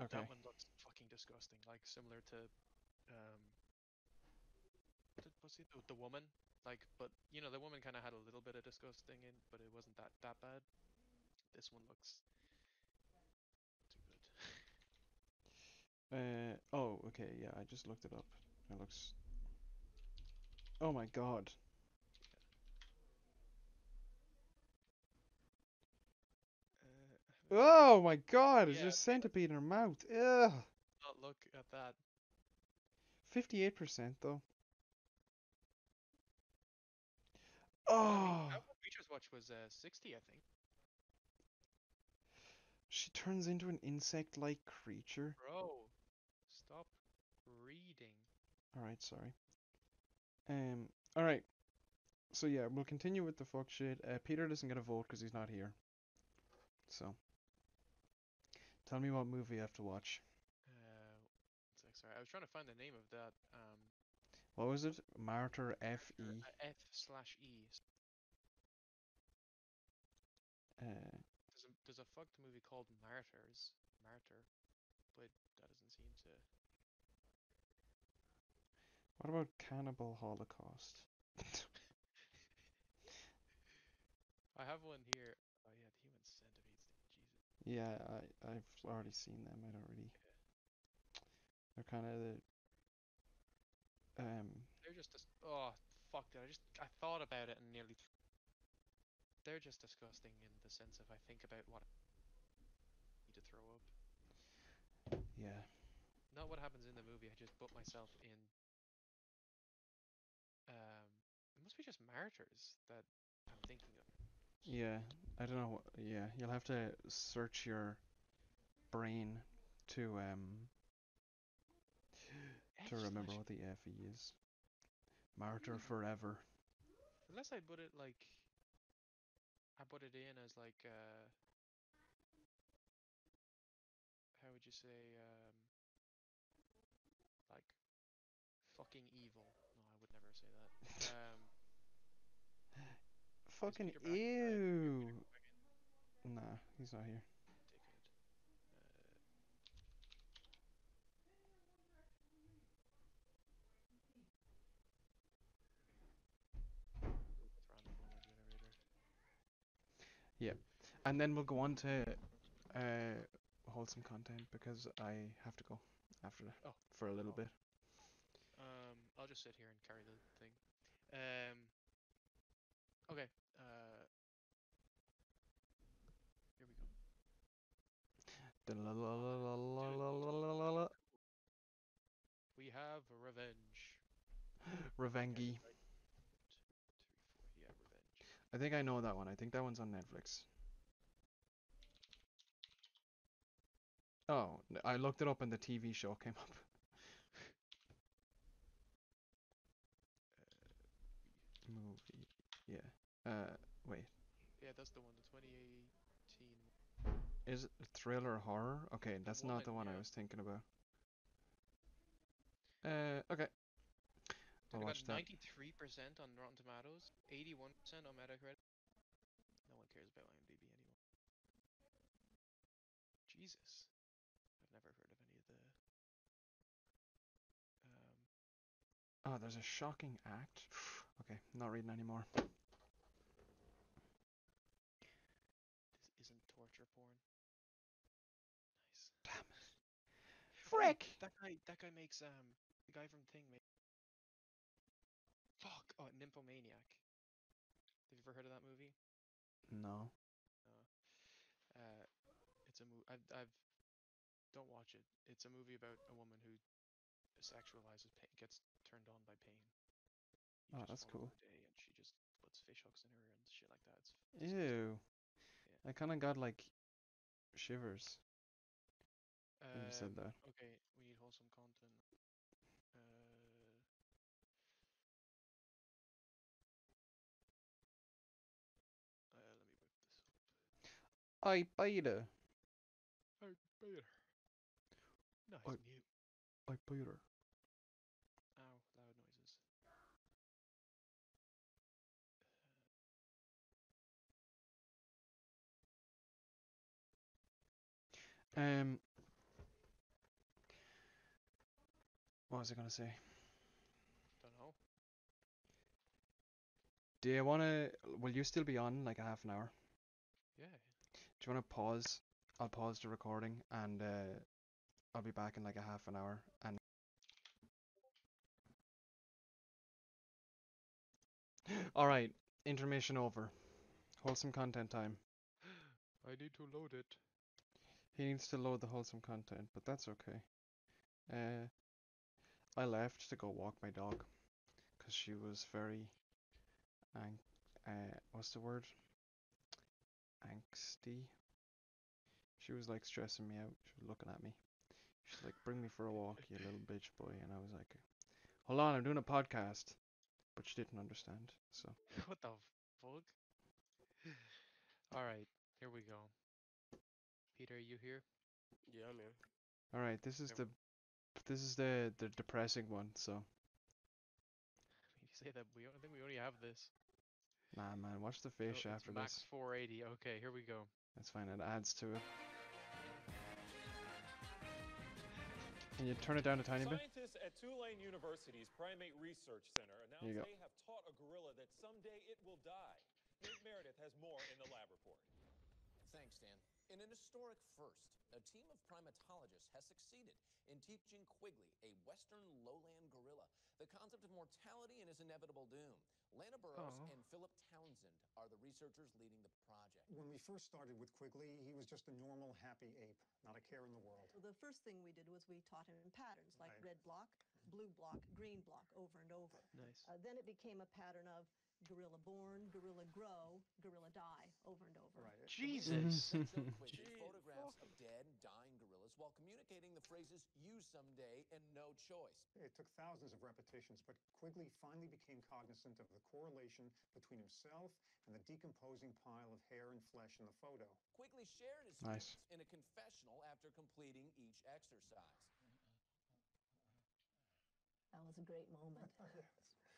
Okay. That one looks fucking disgusting, like similar to, um, what's it, the, the woman, like, but you know the woman kind of had a little bit of disgusting in, but it wasn't that that bad. This one looks too good. Uh oh, okay, yeah, I just looked it up. It looks Oh my god. Uh, Oh my god, it's just centipede in her mouth. Ugh. not look at that. 58% though. But I Oh, mean, that one we just watched was uh, 60, I think. she turns into an insect-like creature. Bro. Alright, sorry. Um, alright. So yeah, we'll continue with the fuck shit. Uh, Peter doesn't get a vote because he's not here. So, tell me what movie I have to watch. Uh, sec, sorry, I was trying to find the name of that. Um, What was it? Martyr F E. uh, slash E. Uh, There's a there's a fucked movie called Martyrs, Martyr, but that doesn't seem to. What about Cannibal Holocaust? I have one here. Oh yeah, the human centipedes. Jesus. Yeah, I I've already seen them. I don't really. They're kind of the. Um. They're just dis- oh fuck it. I just I thought about it and nearly. th- They're just disgusting in the sense of I think about what I need to throw up. Yeah. Not what happens in the movie. I just put myself in. Um, it must be just martyrs that I'm thinking of. Yeah. I don't know. Yeah, you'll have to search your brain to um to remember what the FE is. Martyr Hmm. forever. Unless I put it like. I put it in as like uh. How would you say um. say that. Um, Fucking ew. Nah, he's not here. Yeah. And then we'll go on to uh, wholesome content because I have to go after oh. for a little oh. bit. I'll just sit here and carry the thing. Um, okay. Uh, here we go. we have revenge. Revengi. Revenge. I think I know that one. I think that one's on Netflix. Oh, I looked it up and the TV show came up. Uh, wait. Yeah, that's the one. The 2018. Is it thriller horror? Okay, that's not the one I was thinking about. Uh, okay. I'll watch got 93% on Rotten Tomatoes, 81% on Metacritic. No one cares about IMDb anymore. Jesus. I've never heard of any of the. Um, Oh, there's a shocking act. okay, not reading anymore. this isn't torture porn. Nice. Damn it. Oh, Frick! that guy. That guy makes um. The guy from Thing made. Fuck. Oh, Nymphomaniac. Have you ever heard of that movie? No. Uh, it's a movie. I've, I've don't watch it. It's a movie about a woman who sexualizes pain, gets turned on by pain. You Oh, that's cool. Day and she just puts fish hooks in her and shit like that. It's Ew. disgusting. I kind of got like shivers when you said Um, that. Okay, we need wholesome content. Uh, uh, let me whip this up. I beta. Oh, better. Nice I- mute. I beta. Ow, loud noises. Um. What was I gonna say? Don't know. Do you wanna? Will you still be on like a half an hour? Yeah. Do you wanna pause? I'll pause the recording and uh, I'll be back in like a half an hour. And all right, intermission over. Wholesome content time. I need to load it. He needs to load the wholesome content, but that's okay. Uh, I left to go walk my dog because she was very, ang- uh, what's the word? Angsty. She was like stressing me out. She was looking at me. She's like, "Bring me for a walk, you little bitch boy," and I was like, "Hold on, I'm doing a podcast." But she didn't understand. So what the fuck? Alright, here we go. Peter, are you here? Yeah, I'm here. all right, this is the, this is the the depressing one. So You say that we I think we only have this. nah, man, watch the No, fish it's after max this. 480. Okay, here we go. That's fine. It adds to it. Can you turn it down a tiny bit? Scientists at Tulane University's Primate Research Center announced they have taught a gorilla that someday it will die. Nate Meredith has more in the lab report. Thanks, Dan. In an historic first, a team of primatologists has succeeded in teaching Quigley, a western lowland gorilla, the concept of mortality and his inevitable doom. Lana Burrows Aw. and Philip Townsend are the researchers leading the project. When we first started with Quigley, he was just a normal, happy ape, not a care in the world. The first thing we did was we taught him patterns like Right. red block, blue block, green block over and over. Nice. Uh, then it became a pattern of gorilla born, gorilla grow, gorilla die over and over. Right. Jesus. Then showed Quigley Gee, photographs of dead and dying gorillas while communicating the phrases use someday and no choice. It took thousands of repetitions, but Quigley finally became cognizant of the correlation between himself and the decomposing pile of hair and flesh in the photo. Quigley shared his Nice. in a confessional after completing each exercise. That was a great moment.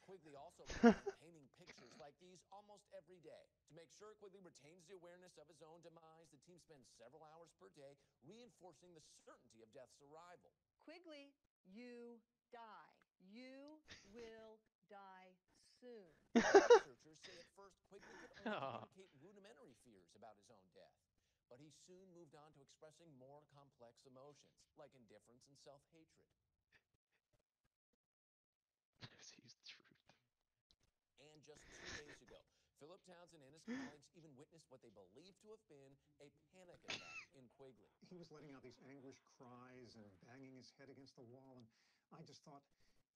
Quigley also began painting pictures like these almost every day. To make sure Quigley retains the awareness of his own demise, the team spends several hours per day reinforcing the certainty of death's arrival. Quigley, you die. You will die soon. Researchers say at first Quigley could only Aw. communicate rudimentary fears about his own death. but he soon moved on to expressing more complex emotions, like indifference and self hatred. He's the truth. And just two days ago, Philip Townsend and his colleagues even witnessed what they believed to have been a panic attack in Quigley. He was letting out these anguished cries and banging his head against the wall, and I just thought,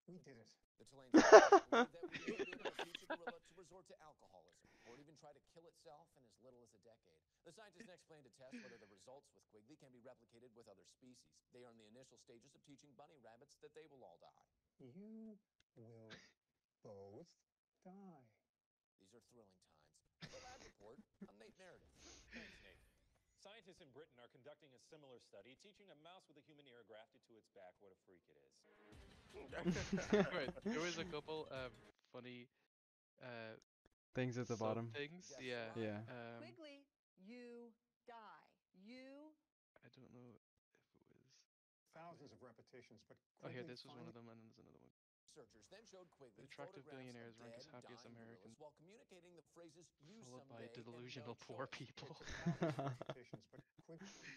we did it. The Tulane that we may a future gorilla to resort to alcoholism or even try to kill itself in as little as a decade. The scientists next plan to test whether the results with Quigley can be replicated with other species. They are in the initial stages of teaching bunny rabbits that they will all die. You will both die. These are thrilling times. The lab report, I'm Nate Meredith. Thanks, Nate. Scientists in Britain are conducting a similar study, teaching a mouse with a human ear grafted to its back what a freak it is. right, there was a couple of funny uh, Things at the bottom. things. Yes, Yeah. right. Yeah. Um, Quigley, you die. You I don't know if it was. Thousands of repetitions, but Oh, here, this was one of them, and then there's another one. Researchers then showed Quigley attractive of billionaires rank as dead, happiest Americans, while communicating the phrases "you Followed by someday" and no delusional poor choice. people. Thousands of repetitions, but Quigley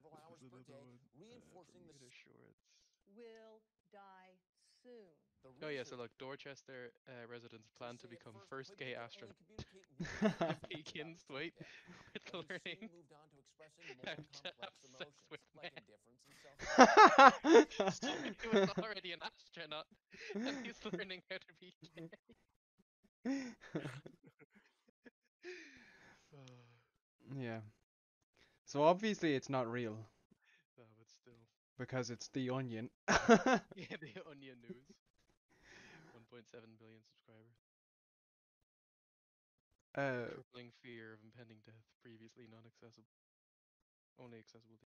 Several hours per day, one, uh, reinforcing the Bermuda shorts. will die soon. The Oh yeah, so look, Dorchester uh, residents plan to become first first gay astronaut. communicate one phrase Pekins, about wait, with but he soon learning moved on to expressing how more to complex have emotions, with like men. indifference and self he was already an astronaut, and he's learning how to be gay. yeah. So obviously it's not real No, but still. because it's the Onion. Yeah, the Onion News. 1.7 billion subscribers. uh, Crippling fear of impending death, previously non-accessible. Only accessible to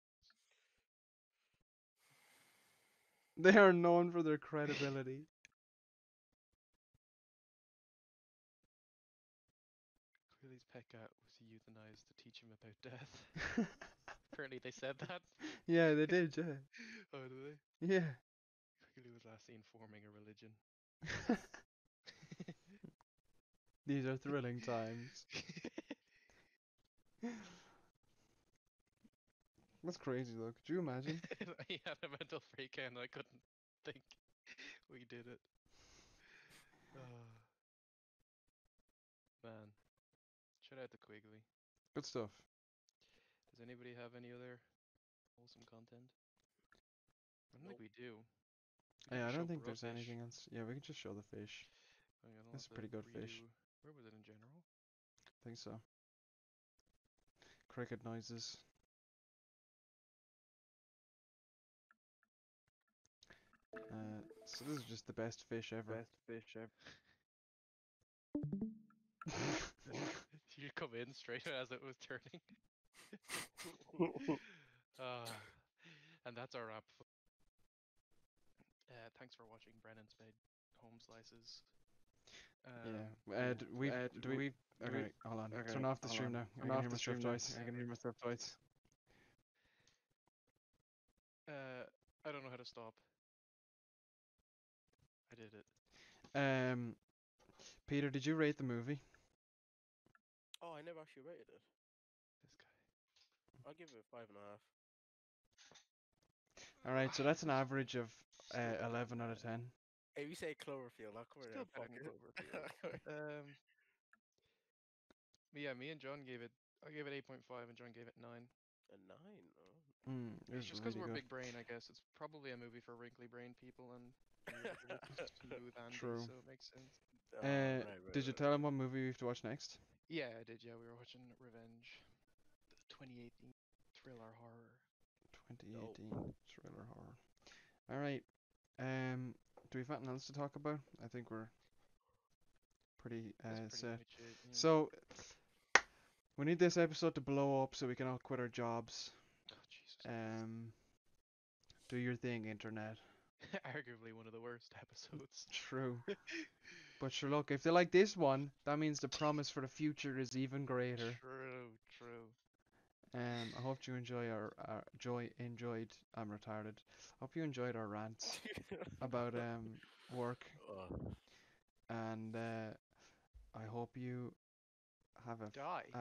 they are known for their credibility. Quigley's pet cat was euthanized to teach him about death. Apparently they said that. yeah, they did. Yeah. Oh, do they? Yeah. Quigley was last seen forming a religion. These are thrilling times. That's crazy though. Could you imagine? he had a mental freak and I couldn't think we did it. Man, shout out to Quigley. Good stuff. Does anybody have any other wholesome content? I don't think we do. We Yeah, I don't think there's Brotfish. anything else. Yeah, we can just show the fish. Hang on, That's a pretty good fish. Where was it in general? I think so. Cricket noises. Uh, so this is just the best fish ever. Best fish ever. you come in straight as it was turning. Ah, and that's our wrap. Uh, thanks for watching Brennan's Bed Home Slices. yeah. Um, Uh, d- we uh, do we- we? do Okay, we- hold on. okay, Turn off the stream on. now. I I can can hear hear myself myself twice. I can hear myself twice. Uh, I don't know how to stop. I did it. Um, Peter, did you rate the movie? Oh, I never actually rated it. This guy. I'll give it five and a half. All right, so that's an average of uh, 11 out of 10. If you say Cloverfield, I'll cover Still it. better than Cloverfield. Um. yeah, me and John gave it. I gave it 8.5, and John gave it nine. A nine. Oh. Mm, it was It's just because really we're good. big brain, I guess. It's probably a movie for wrinkly brain people, and you're a little smooth Andy, True. so it makes sense. Oh, Uh, right, right, did you right. tell him what movie we have to watch next? Yeah, I did. Yeah, we were watching Revenge, the 2018 thriller horror. 2018 thriller horror. All right. Um, do we have anything else to talk about? I think we're pretty uh, pretty set. it. yeah. So we need this episode to blow up so we can all quit our jobs. oh. Um, do your thing, internet. Arguably one of the worst episodes. True. but sure, look, if they like this one, that means the promise for the future is even greater. True, true. Um, I hope you enjoy our, our joy enjoyed. I'm retarded. Hope you enjoyed our rants about um work, and uh, I hope you have a Die.